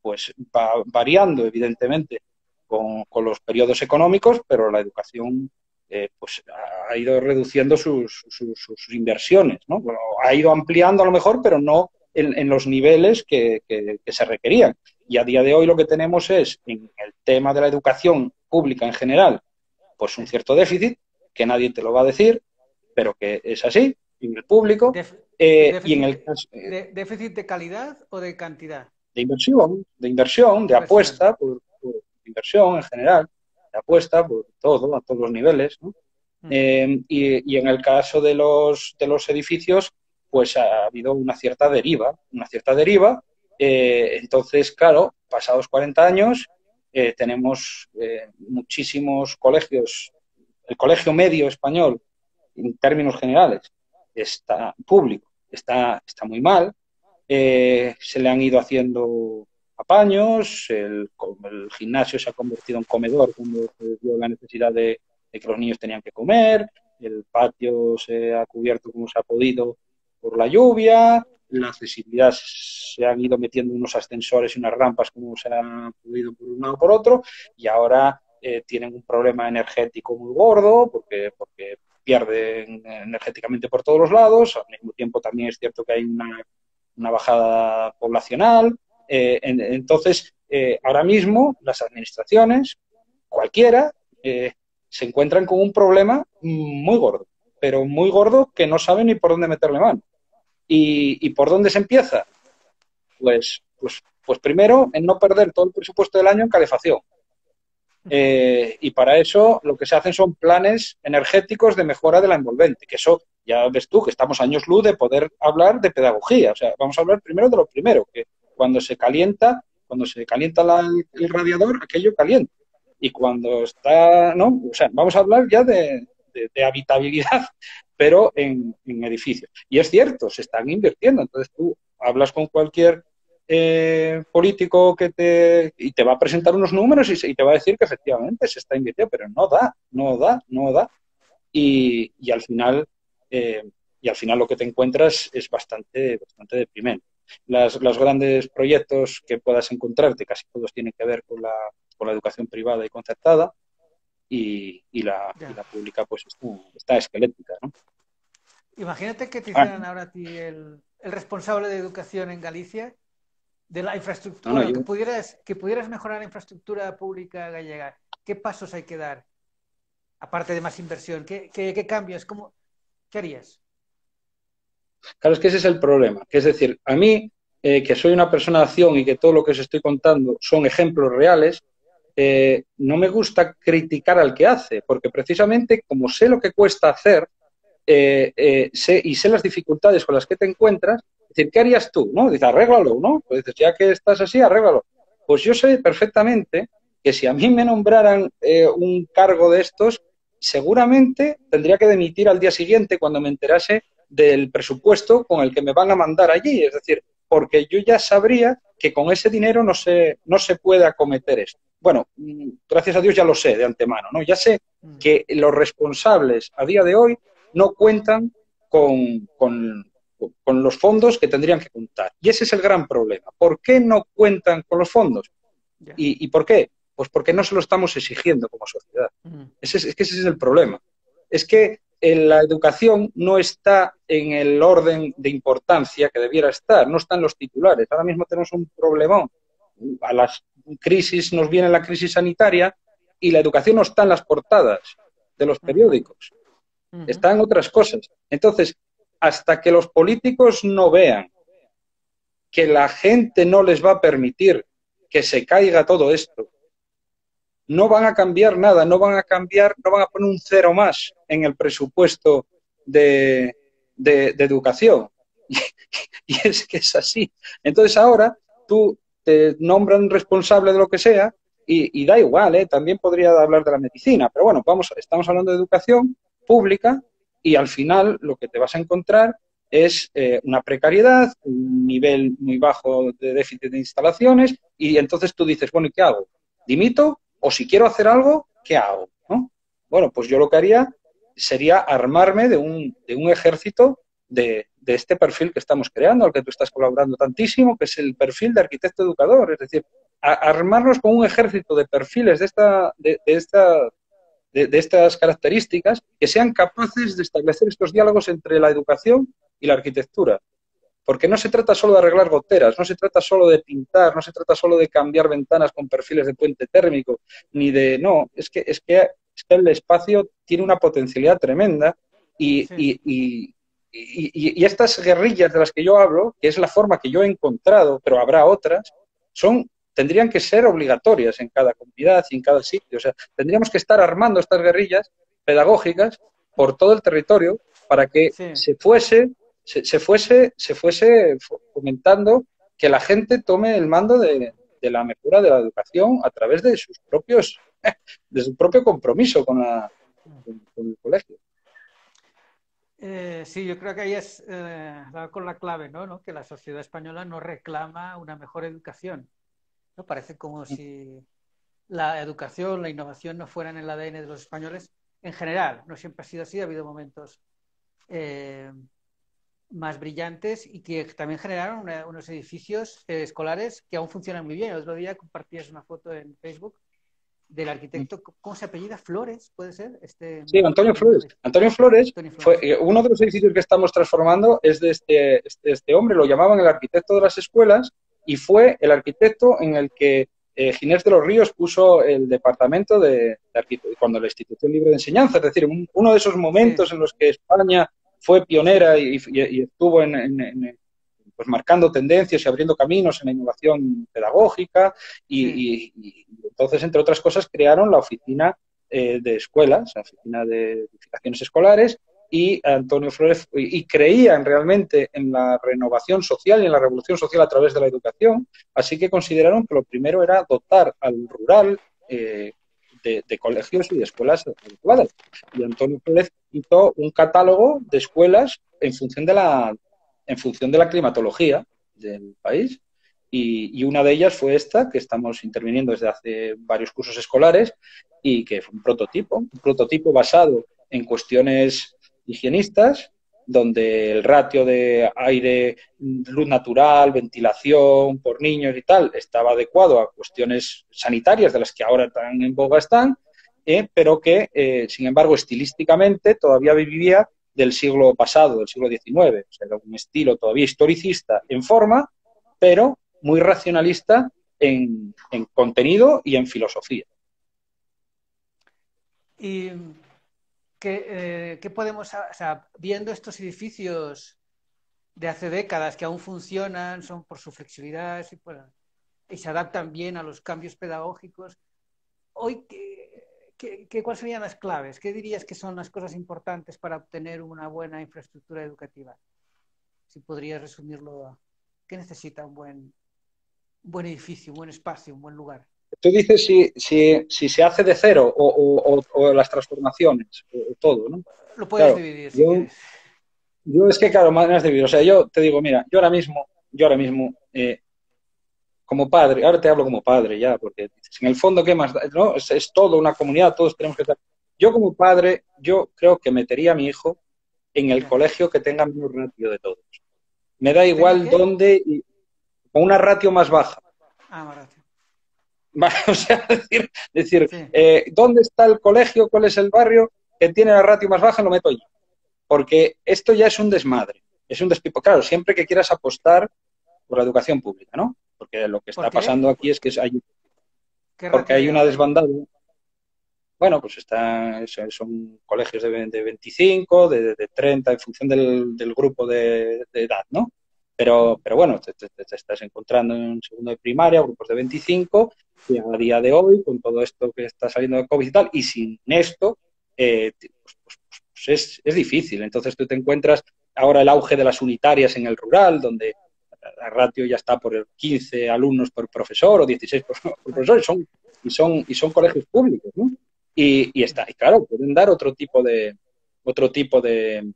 pues va variando, evidentemente, con, los periodos económicos, pero la educación eh, pues ha ido reduciendo sus, sus, inversiones, ¿no? ha ido ampliando a lo mejor, pero no en, los niveles que, se requerían. Y a día de hoy lo que tenemos es, en el tema de la educación pública en general, pues un cierto déficit, que nadie te lo va a decir, pero que es así, en el público. Eh, y en el ¿Déficit de calidad o de cantidad? De inversión, de inversión, de apuesta por, inversión en general, de apuesta por todo, a todos los niveles. Mm. Eh, y, y, en el caso de los, de los edificios, pues ha habido una cierta deriva, una cierta deriva. Eh, entonces, claro, pasados 40 años, eh, tenemos eh, muchísimos colegios, el colegio medio español, en términos generales, está público, está, está muy mal, se le han ido haciendo apaños, el, gimnasio se ha convertido en comedor cuando se dio la necesidad de, de que los niños tenían que comer, el patio se ha cubierto como se ha podido por la lluvia, la accesibilidad se han ido metiendo unos ascensores y unas rampas como se han podido por un lado por otro, y ahora eh, tienen un problema energético muy gordo porque, porque pierden energéticamente por todos los lados, al mismo tiempo también es cierto que hay una, bajada poblacional. Eh, entonces, eh, ahora mismo las administraciones, cualquiera, se encuentran con un problema muy gordo, pero muy gordo que no saben ni por dónde meterle mano. ¿Y, por dónde se empieza? Pues, pues, pues primero en no perder todo el presupuesto del año en calefacción. Eh, y para eso lo que se hacen son planes energéticos de mejora de la envolvente, que eso ya ves tú que estamos años luz de poder hablar de pedagogía. O sea, vamos a hablar primero de lo primero, que cuando se calienta, cuando se calienta el radiador, aquello calienta. Y cuando está, ¿no? O sea, vamos a hablar ya de habitabilidad pero en, edificios. Y es cierto, se están invirtiendo. Entonces tú hablas con cualquier eh, político que te, y te va a presentar unos números y, te va a decir que efectivamente se está invirtiendo, pero no da, no da, no da. Y, al final eh, y al final lo que te encuentras es bastante, bastante deprimente. Las, los grandes proyectos que puedas encontrarte, casi todos tienen que ver con la, con la educación privada y concertada, y, la, pública pues está, esquelética. ¿no? Imagínate que te ah. hicieran ahora a ti el, responsable de educación en Galicia de la infraestructura, que, pudieras, que pudieras mejorar la infraestructura pública gallega. ¿Qué pasos hay que dar? Aparte de más inversión, ¿qué, qué, cambios? ¿Cómo, ¿Qué harías? Claro, es que ese es el problema. Que es decir, a mí, eh, que soy una persona de acción y que todo lo que os estoy contando son ejemplos reales, eh, no me gusta criticar al que hace, porque precisamente como sé lo que cuesta hacer eh, eh, sé, y sé las dificultades con las que te encuentras, decir, ¿qué harías tú? ¿no? Dices, arréglalo, ¿no? Pues dices, ya que estás así, arréglalo. Pues yo sé perfectamente que si a mí me nombraran un cargo de estos, seguramente tendría que demitir al día siguiente cuando me enterase del presupuesto con el que me van a mandar allí. Es decir, porque yo ya sabría que con ese dinero no se, no se puede acometer esto. Bueno, mm, gracias a Dios ya lo sé de antemano, ¿no? Ya sé mm. que los responsables a día de hoy no cuentan con, con, los fondos que tendrían que contar. Y ese es el gran problema. ¿Por qué no cuentan con los fondos? ¿Y, por qué? Pues porque no se lo estamos exigiendo como sociedad. Mm. Ese es, que ese es el problema. Es que la educación no está en el orden de importancia que debiera estar, no están los titulares. Ahora mismo tenemos un problemón. A las crisis nos viene la crisis sanitaria y la educación no está en las portadas de los periódicos, está en otras cosas. Entonces, hasta que los políticos no vean que la gente no les va a permitir que se caiga todo esto, no van a cambiar nada, no van a cambiar, no van a poner un cero más en el presupuesto de, de, educación. <laughs> Y, es que es así. Entonces ahora tú te nombran responsable de lo que sea y, da igual, ¿eh? también podría hablar de la medicina, pero bueno, vamos, estamos hablando de educación pública y al final lo que te vas a encontrar es eh, una precariedad, un nivel muy bajo de déficit de instalaciones y entonces tú dices, bueno, ¿y qué hago? ¿Dimito? o si quiero hacer algo, ¿qué hago? Bueno, pues yo lo que haría sería armarme de un, de un ejército de, de este perfil que estamos creando, al que tú estás colaborando tantísimo, que es el perfil de arquitecto educador, es decir, armarnos con un ejército de perfiles de, esta, de, esta, de, estas características que sean capaces de establecer estos diálogos entre la educación y la arquitectura. Porque no se trata solo de arreglar goteras, no se trata solo de pintar, no se trata solo de cambiar ventanas con perfiles de puente térmico, ni de... No, es que, es que, es que el espacio tiene una potencialidad tremenda y, y, y, estas guerrillas de las que yo hablo, que es la forma que yo he encontrado, pero habrá otras, son tendrían que ser obligatorias en cada comunidad y en cada sitio. O sea, tendríamos que estar armando estas guerrillas pedagógicas por todo el territorio para que se fuese, se, fuese, se fuese fomentando que la gente tome el mando de, la mejora de la educación a través de sus propios, <laughs> de su propio compromiso con, la, con, el colegio. Eh, sí, yo creo que ahí es eh, con la clave, ¿no? Que la sociedad española no reclama una mejor educación, ¿no? Parece como si la educación, la innovación no fueran en el ADN de los españoles en general. No siempre ha sido así, ha habido momentos eh, más brillantes y que también generaron unos edificios eh, escolares que aún funcionan muy bien. El otro día compartías una foto en Facebook del arquitecto, ¿cómo se apellida? Flores, ¿puede ser? Este... Sí, Antonio Flores. Antonio Flores, Fue, eh, uno de los edificios que estamos transformando es de este, este, este hombre, lo llamaban el arquitecto de las escuelas, y fue el arquitecto en el que eh, Ginés de los Ríos puso el departamento de, arquitectura, cuando la institución libre de enseñanza, es decir, uno de esos momentos en los que España fue pionera y, estuvo en, pues marcando tendencias y abriendo caminos en la innovación pedagógica y, entonces, entre otras cosas, crearon la oficina eh, de escuelas, la oficina de edificaciones escolares y Antonio Flores y creían realmente en la renovación social y en la revolución social a través de la educación, así que consideraron que lo primero era dotar al rural eh, de, colegios y de escuelas adecuadas. Y Antonio Flores hizo un catálogo de escuelas en función de la, en función de la climatología del país. Y, una de ellas fue esta, que estamos interviniendo desde hace varios cursos escolares y que fue un prototipo, un prototipo basado en cuestiones higienistas, donde el ratio de aire, luz natural, ventilación por niños y tal estaba adecuado a cuestiones sanitarias de las que ahora tan en boga están, eh, pero que, eh, sin embargo, estilísticamente todavía vivía del siglo pasado, del siglo XIX. Era un estilo todavía historicista en forma, pero muy racionalista en, en contenido y en filosofía. Y ¿qué, eh, podemos, o sea, viendo estos edificios de hace décadas que aún funcionan, son por su flexibilidad y, se adaptan bien a los cambios pedagógicos, hoy, ¿qué, qué, cuáles serían las claves? ¿Qué dirías que son las cosas importantes para obtener una buena infraestructura educativa? Si podrías resumirlo, ¿qué necesita un buen, un buen edificio, un buen espacio, un buen lugar? Tú dices si, si, si se hace de cero o, o, las transformaciones, o todo, ¿no? Lo puedes dividir si yo, Yo es que, claro, maneras de vivir. O sea, yo te digo, mira, yo ahora mismo, yo ahora mismo, eh, como padre, ahora te hablo como padre ya, porque en el fondo, ¿qué más? ¿no? Es, todo una comunidad, todos tenemos que estar. Yo como padre, yo creo que metería a mi hijo en el colegio que tenga menos ratio de todos. Me da igual dónde, y, con una ratio más baja. Ah, más ratio. <laughs> O sea, <laughs> decir, decir eh, ¿dónde está el colegio? ¿Cuál es el barrio que tiene la ratio más baja? Lo meto allí. Porque esto ya es un desmadre. Es un despipo. Claro, siempre que quieras apostar por la educación pública, ¿no? Porque lo que está pasando aquí es que hay, porque hay una desbandada. Bueno, pues está, son colegios de, 25, de, de, 30, en función del, del grupo de, de, edad, ¿no? Pero, pero bueno, te, estás encontrando en segundo de primaria, grupos de 25, y a día de hoy, con todo esto que está saliendo de COVID y tal, y sin esto, eh, pues, pues, pues, es, es, difícil. Entonces tú te encuentras ahora el auge de las unitarias en el rural, donde la ratio ya está por 15 alumnos por profesor o 16 <laughs> por, profesor, y son, y, son, y son colegios públicos. Y, y, está, y claro, pueden dar otro tipo de, otro tipo de,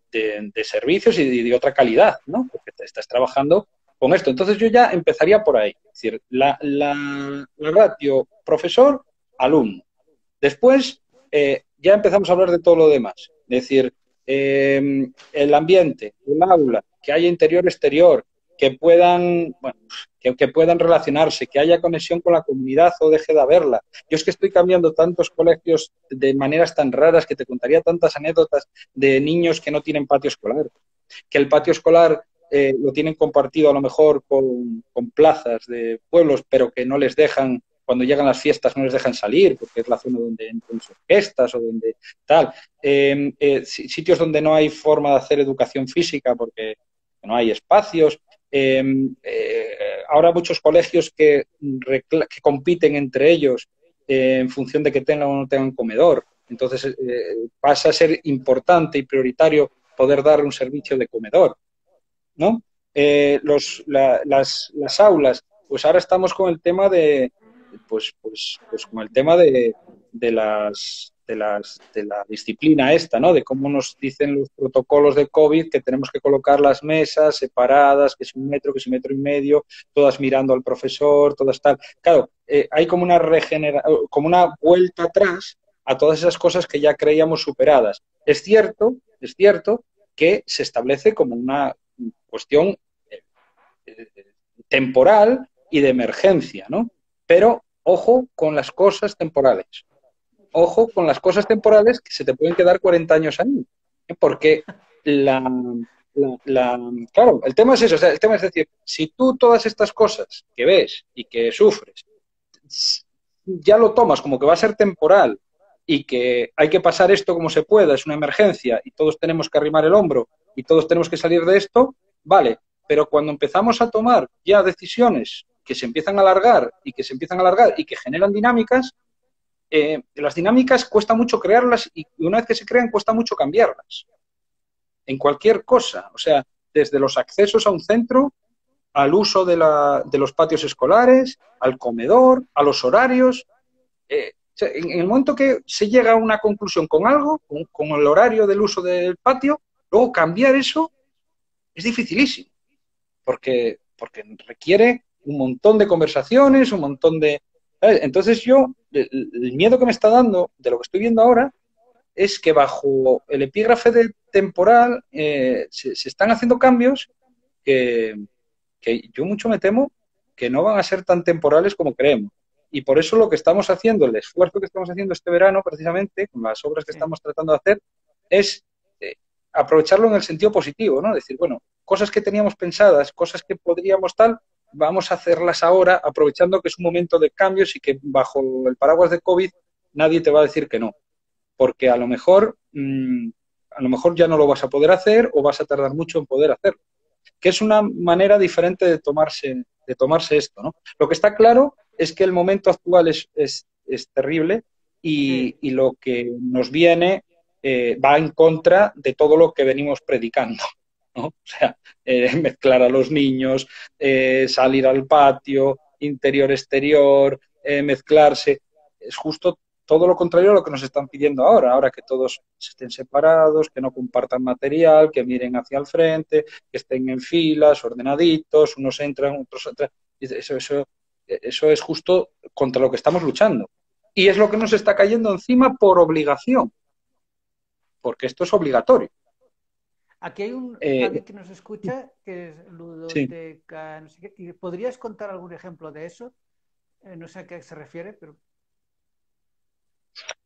servicios y de, otra calidad, ¿no? Porque te estás trabajando con esto. Entonces yo ya empezaría por ahí. Es decir, la, la, ratio profesor-alumno. Después eh, ya empezamos a hablar de todo lo demás. Es decir, em, el ambiente, el aula, que haya interior-exterior, que puedan, bueno, que, puedan relacionarse, que haya conexión con la comunidad o deje de haberla. Yo es que estoy cambiando tantos colegios de maneras tan raras que te contaría tantas anécdotas de niños que no tienen patio escolar, que el patio escolar eh, lo tienen compartido a lo mejor con, plazas de pueblos, pero que no les dejan cuando llegan las fiestas no les dejan salir, porque es la zona donde entran orquestas o donde tal. Em, eh, sitios donde no hay forma de hacer educación física porque no hay espacios. Em, eh, ahora muchos colegios que, compiten entre ellos eh, en función de que tengan o no tengan comedor. Entonces eh, pasa a ser importante y prioritario poder dar un servicio de comedor. ¿no? Los, las, las, aulas, pues ahora estamos con el tema de, pues, pues, pues con el tema de, de las de, la disciplina esta, ¿no? De cómo nos dicen los protocolos de COVID que tenemos que colocar las mesas separadas, que es un metro, que es un metro y medio, todas mirando al profesor, todas tal. Claro, eh, hay como una regenera como una vuelta atrás a todas esas cosas que ya creíamos superadas. Es cierto, es cierto que se establece como una cuestión eh, eh, temporal y de emergencia, ¿no? Pero ojo con las cosas temporales ojo con las cosas temporales que se te pueden quedar 40 años ahí. ¿eh? Porque la, claro, el tema es eso, el tema es decir, si tú todas estas cosas que ves y que sufres, ya lo tomas como que va a ser temporal y que hay que pasar esto como se pueda, es una emergencia y todos tenemos que arrimar el hombro y todos tenemos que salir de esto, vale, pero cuando empezamos a tomar ya decisiones que se empiezan a alargar y que se empiezan a alargar y que generan dinámicas, eh, las dinámicas cuesta mucho crearlas y una vez que se crean cuesta mucho cambiarlas. En cualquier cosa, o sea, desde los accesos a un centro, al uso de, los patios escolares, al comedor, a los horarios. Eh, en el momento que se llega a una conclusión con algo, con, el horario del uso del patio, luego cambiar eso es dificilísimo, porque, porque requiere un montón de conversaciones, un montón de, entonces yo, el, miedo que me está dando de lo que estoy viendo ahora es que bajo el epígrafe de temporal eh, se, están haciendo cambios que, yo mucho me temo que no van a ser tan temporales como creemos. Y por eso lo que estamos haciendo, el esfuerzo que estamos haciendo este verano, precisamente, con las obras que estamos tratando de hacer, es eh, aprovecharlo en el sentido positivo, ¿no? Decir, bueno, cosas que teníamos pensadas, cosas que podríamos tal, vamos a hacerlas ahora aprovechando que es un momento de cambios y que bajo el paraguas de COVID nadie te va a decir que no. Porque a lo mejor, mm, a lo mejor ya no lo vas a poder hacer o vas a tardar mucho en poder hacerlo. Que es una manera diferente de tomarse, de tomarse esto. ¿no? Lo que está claro es que el momento actual es, es, terrible y, y, lo que nos viene eh, va en contra de todo lo que venimos predicando. <laughs> O sea, eh, <laughs> mezclar a los niños, eh, salir al patio, interior-exterior, eh, mezclarse. Es justo todo lo contrario a lo que nos están pidiendo ahora, ahora que todos estén separados, que no compartan material, que miren hacia el frente, que estén en filas, ordenaditos, unos entran, otros entran. Eso, es justo contra lo que estamos luchando. Y es lo que nos está cayendo encima por obligación, porque esto es obligatorio. Aquí hay un eh, alguien que nos escucha que es ludoteca, no sé qué. ¿Podrías contar algún ejemplo de eso? Eh, no sé a qué se refiere, pero.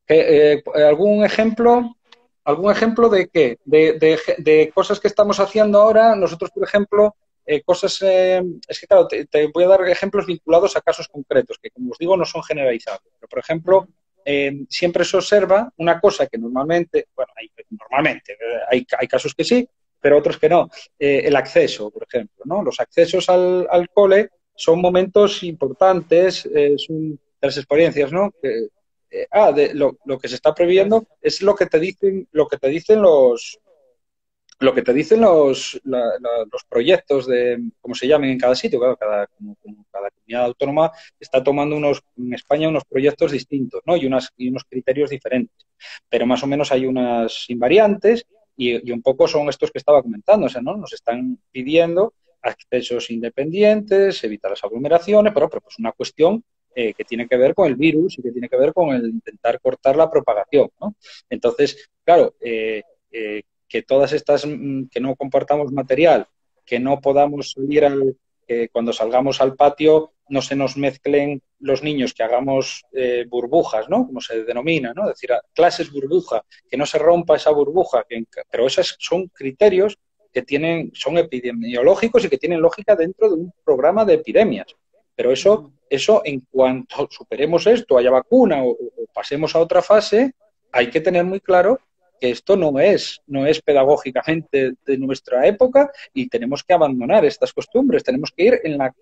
Eh, ¿Algún ejemplo? ¿Algún ejemplo de qué? De, cosas que estamos haciendo ahora. Nosotros, por ejemplo, cosas. es que, claro, te, te, voy a dar ejemplos vinculados a casos concretos, que, como os digo, no son generalizables. Pero, por ejemplo, eh, siempre se observa una cosa que normalmente, bueno, hay, normalmente, eh, hay, hay, casos que sí, pero otros que no. Eh, el acceso, por ejemplo, ¿no? Los accesos al, al cole son momentos importantes, son las experiencias, ¿no? ah, de, lo, lo, que se está previendo es lo que te dicen, lo que te dicen los, lo que te dicen los, los proyectos de, como se llamen en cada sitio, claro, cada, cada comunidad autónoma está tomando unos, en España unos proyectos distintos, ¿no? Y, unas, y unos criterios diferentes. Pero más o menos hay unas invariantes y, un poco son estos que estaba comentando, o sea, ¿no? Nos están pidiendo accesos independientes, evitar las aglomeraciones, pero, pero pues una cuestión eh, que tiene que ver con el virus y que tiene que ver con el intentar cortar la propagación, ¿no? Entonces, claro, eh, eh que todas estas, mm, que no compartamos material, que no podamos salir al, que cuando salgamos al patio no se nos mezclen los niños, que hagamos eh, burbujas, ¿no? Como se denomina, ¿no? Es decir, clases burbuja, que no se rompa esa burbuja, pero esos son criterios que tienen, son epidemiológicos y que tienen lógica dentro de un programa de epidemias. Pero eso, eso en cuanto superemos esto, haya vacuna o pasemos a otra fase, hay que tener muy claro que esto no es, no es pedagógicamente de nuestra época y tenemos que abandonar estas costumbres, tenemos que ir en la,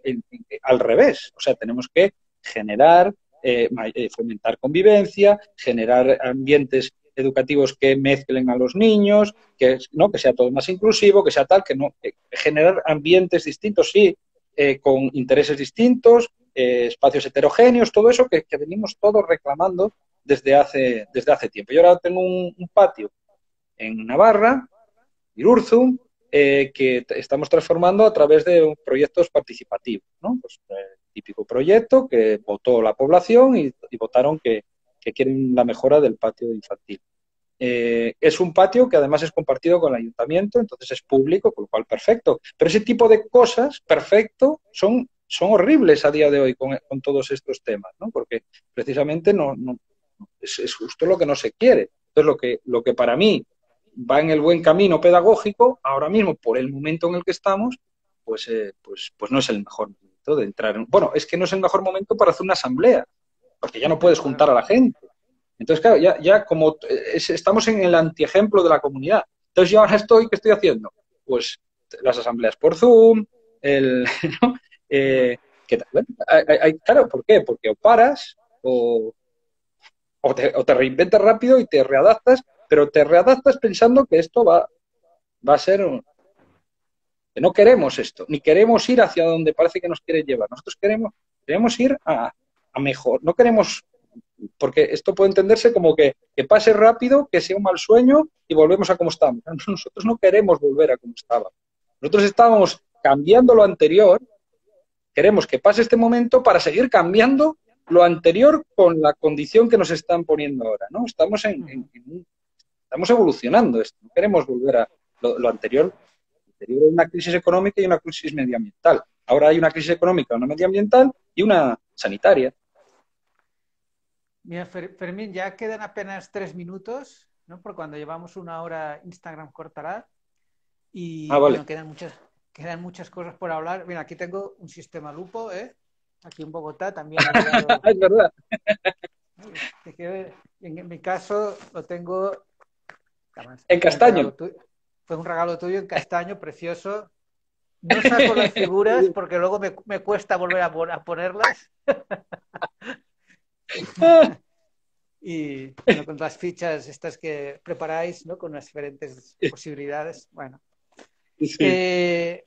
al revés, o sea, tenemos que generar, eh, eh, fomentar convivencia, generar ambientes educativos que mezclen a los niños, que, ¿no? que sea todo más inclusivo, que sea tal, que no, generar ambientes distintos, sí, eh, con intereses distintos, espacios heterogéneos, todo eso que venimos todos reclamando desde hace, desde hace tiempo. Yo ahora tengo un, patio en Navarra, Irurzum, eh, que estamos transformando a través de proyectos participativos, ¿no? Pues, eh, típico proyecto que votó la población y, votaron que, quieren la mejora del patio infantil. Eh, es un patio que además es compartido con el ayuntamiento, entonces es público, con lo cual perfecto. Pero ese tipo de cosas, perfecto, son, son horribles a día de hoy con, todos estos temas, ¿no? porque precisamente no, es, justo lo que no se quiere. Entonces, lo que, lo que para mí va en el buen camino pedagógico, ahora mismo, por el momento en el que estamos, pues, eh, pues, pues no es el mejor momento de entrar. En... Bueno, es que no es el mejor momento para hacer una asamblea, porque ya no puedes juntar a la gente. Entonces, claro, ya, ya como estamos en el antiejemplo de la comunidad. Entonces, yo ahora estoy, ¿qué estoy haciendo? Pues las asambleas por Zoom, el, <laughs> eh, claro, ¿por qué? Porque o paras o, o te, reinventas rápido y te readaptas, pero te readaptas pensando que esto va, a ser que no queremos esto, ni queremos ir hacia donde parece que nos quiere llevar. Nosotros queremos, queremos ir a, mejor. No queremos, porque esto puede entenderse como que, que, pase rápido, que sea un mal sueño y volvemos a como estamos. Nosotros no queremos volver a como estábamos. Nosotros estábamos cambiando lo anterior, queremos que pase este momento para seguir cambiando lo anterior con la condición que nos están poniendo ahora, ¿no? Estamos en, estamos evolucionando esto, no queremos volver a lo, anterior. Anterior una crisis económica y una crisis medioambiental. Ahora hay una crisis económica, una medioambiental y una sanitaria. Mira, Fermín, ya quedan apenas tres minutos, ¿no? Porque cuando llevamos una hora Instagram cortará y ah, quedan muchas, quedan muchas cosas por hablar. Mira, aquí tengo un sistema lupo, ¿eh? Aquí en Bogotá también. <laughs> es verdad. En mi caso lo tengo. En castaño. Fue un regalo tuyo en castaño, precioso. No saco las figuras porque luego me, me cuesta volver a, a ponerlas. <laughs> y con las fichas estas que preparáis, ¿no? Con las diferentes posibilidades. Bueno. Eh,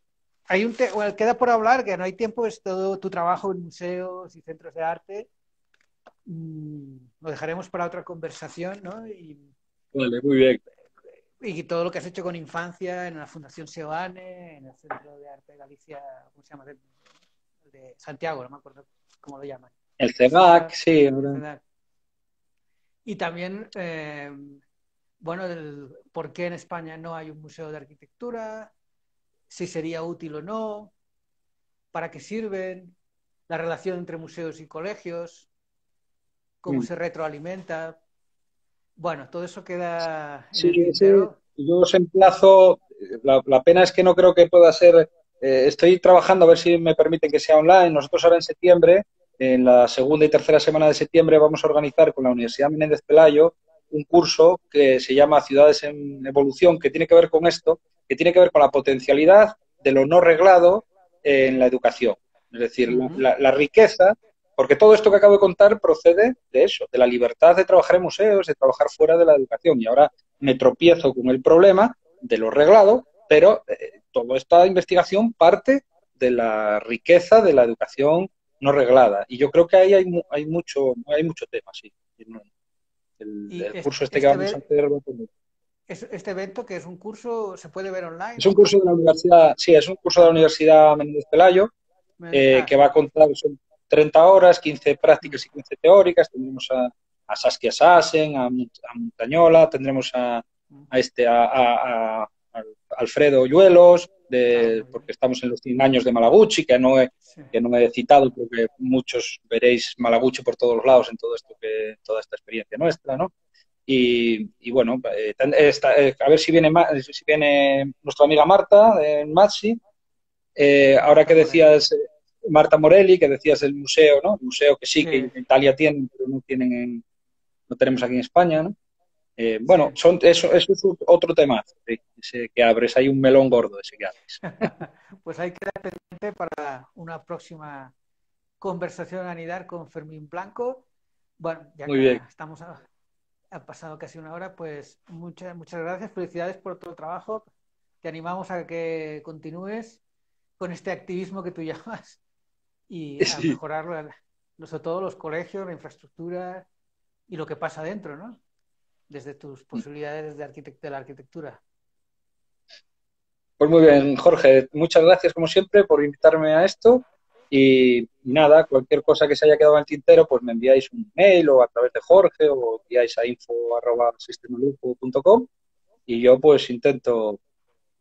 hay un bueno, queda por hablar que no hay tiempo, es todo tu trabajo en museos y centros de arte. Mm, lo dejaremos para otra conversación, ¿no? Y, vale, muy bien. Y todo lo que has hecho con infancia en la Fundación Seoane, en el Centro de Arte de Galicia, ¿cómo se llama? De, de Santiago, no me acuerdo cómo lo llaman. El CEGAC, sí. Y también, eh, bueno, del, por qué en España no hay un museo de arquitectura, si sería útil o no, para qué sirven, la relación entre museos y colegios, cómo mm. se retroalimenta. Bueno, todo eso queda en sí, sí. Yo os emplazo, la, pena es que no creo que pueda ser, eh, estoy trabajando a ver si me permiten que sea online. Nosotros ahora en septiembre, en la segunda y tercera semana de septiembre, vamos a organizar con la Universidad Menéndez Pelayo un curso que se llama Ciudades en Evolución, que tiene que ver con esto, que tiene que ver con la potencialidad de lo no reglado en la educación. Es decir, la, riqueza, porque todo esto que acabo de contar procede de eso, de la libertad de trabajar en museos, de trabajar fuera de la educación. Y ahora me tropiezo con el problema de lo reglado, pero eh, toda esta investigación parte de la riqueza de la educación no reglada. Y yo creo que ahí hay, hay, mucho, hay mucho tema, sí. El, curso este, que vamos a hacer este evento que es un curso, ¿se puede ver online? Es un curso de la universidad, sí, es un curso de la Universidad Menéndez Pelayo, eh, que va a contar, son 30 horas, 15 prácticas y 15 teóricas, tendremos a, a Saskia Sassen, a, Montañola, tendremos a, a este, a, Alfredo Yuelos, de, porque estamos en los 100 años de Malaguchi, que no he, que no he citado porque muchos veréis Malaguchi por todos los lados en todo esto que, toda esta experiencia nuestra, ¿no? Y, bueno, eh, eh, a ver si viene, si viene nuestra amiga Marta de Maxi. Eh, ahora que decías Marta Morelli, que decías el museo, ¿no? El museo que sí, que en Italia tienen, pero no tienen no tenemos aquí en España, ¿no? Bueno, son, eso, eso, es otro tema, ese que abres, hay un melón gordo ese que abres. <laughs> pues hay que dar pendiente para una próxima conversación a anidar con Fermín Blanco. Bueno, ya Muy que bien. estamos ha pasado casi una hora, pues muchas, muchas gracias, felicidades por todo el trabajo. Te animamos a que continúes con este activismo que tú <laughs> llamas y a mejorar sobre todo los colegios, la infraestructura y lo que pasa dentro, ¿no? Desde tus posibilidades de, de la arquitectura. Pues muy bien, Jorge, muchas gracias como siempre por invitarme a esto y nada, cualquier cosa que se haya quedado en el tintero, pues me enviáis un mail o a través de Jorge o enviáis a info.sistemalupo.com y yo pues intento,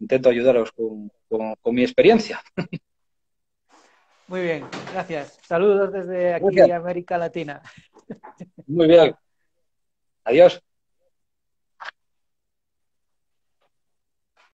intento ayudaros con, mi experiencia. <laughs> Muy bien, gracias. Saludos desde aquí, América Latina. Muy bien. Adiós.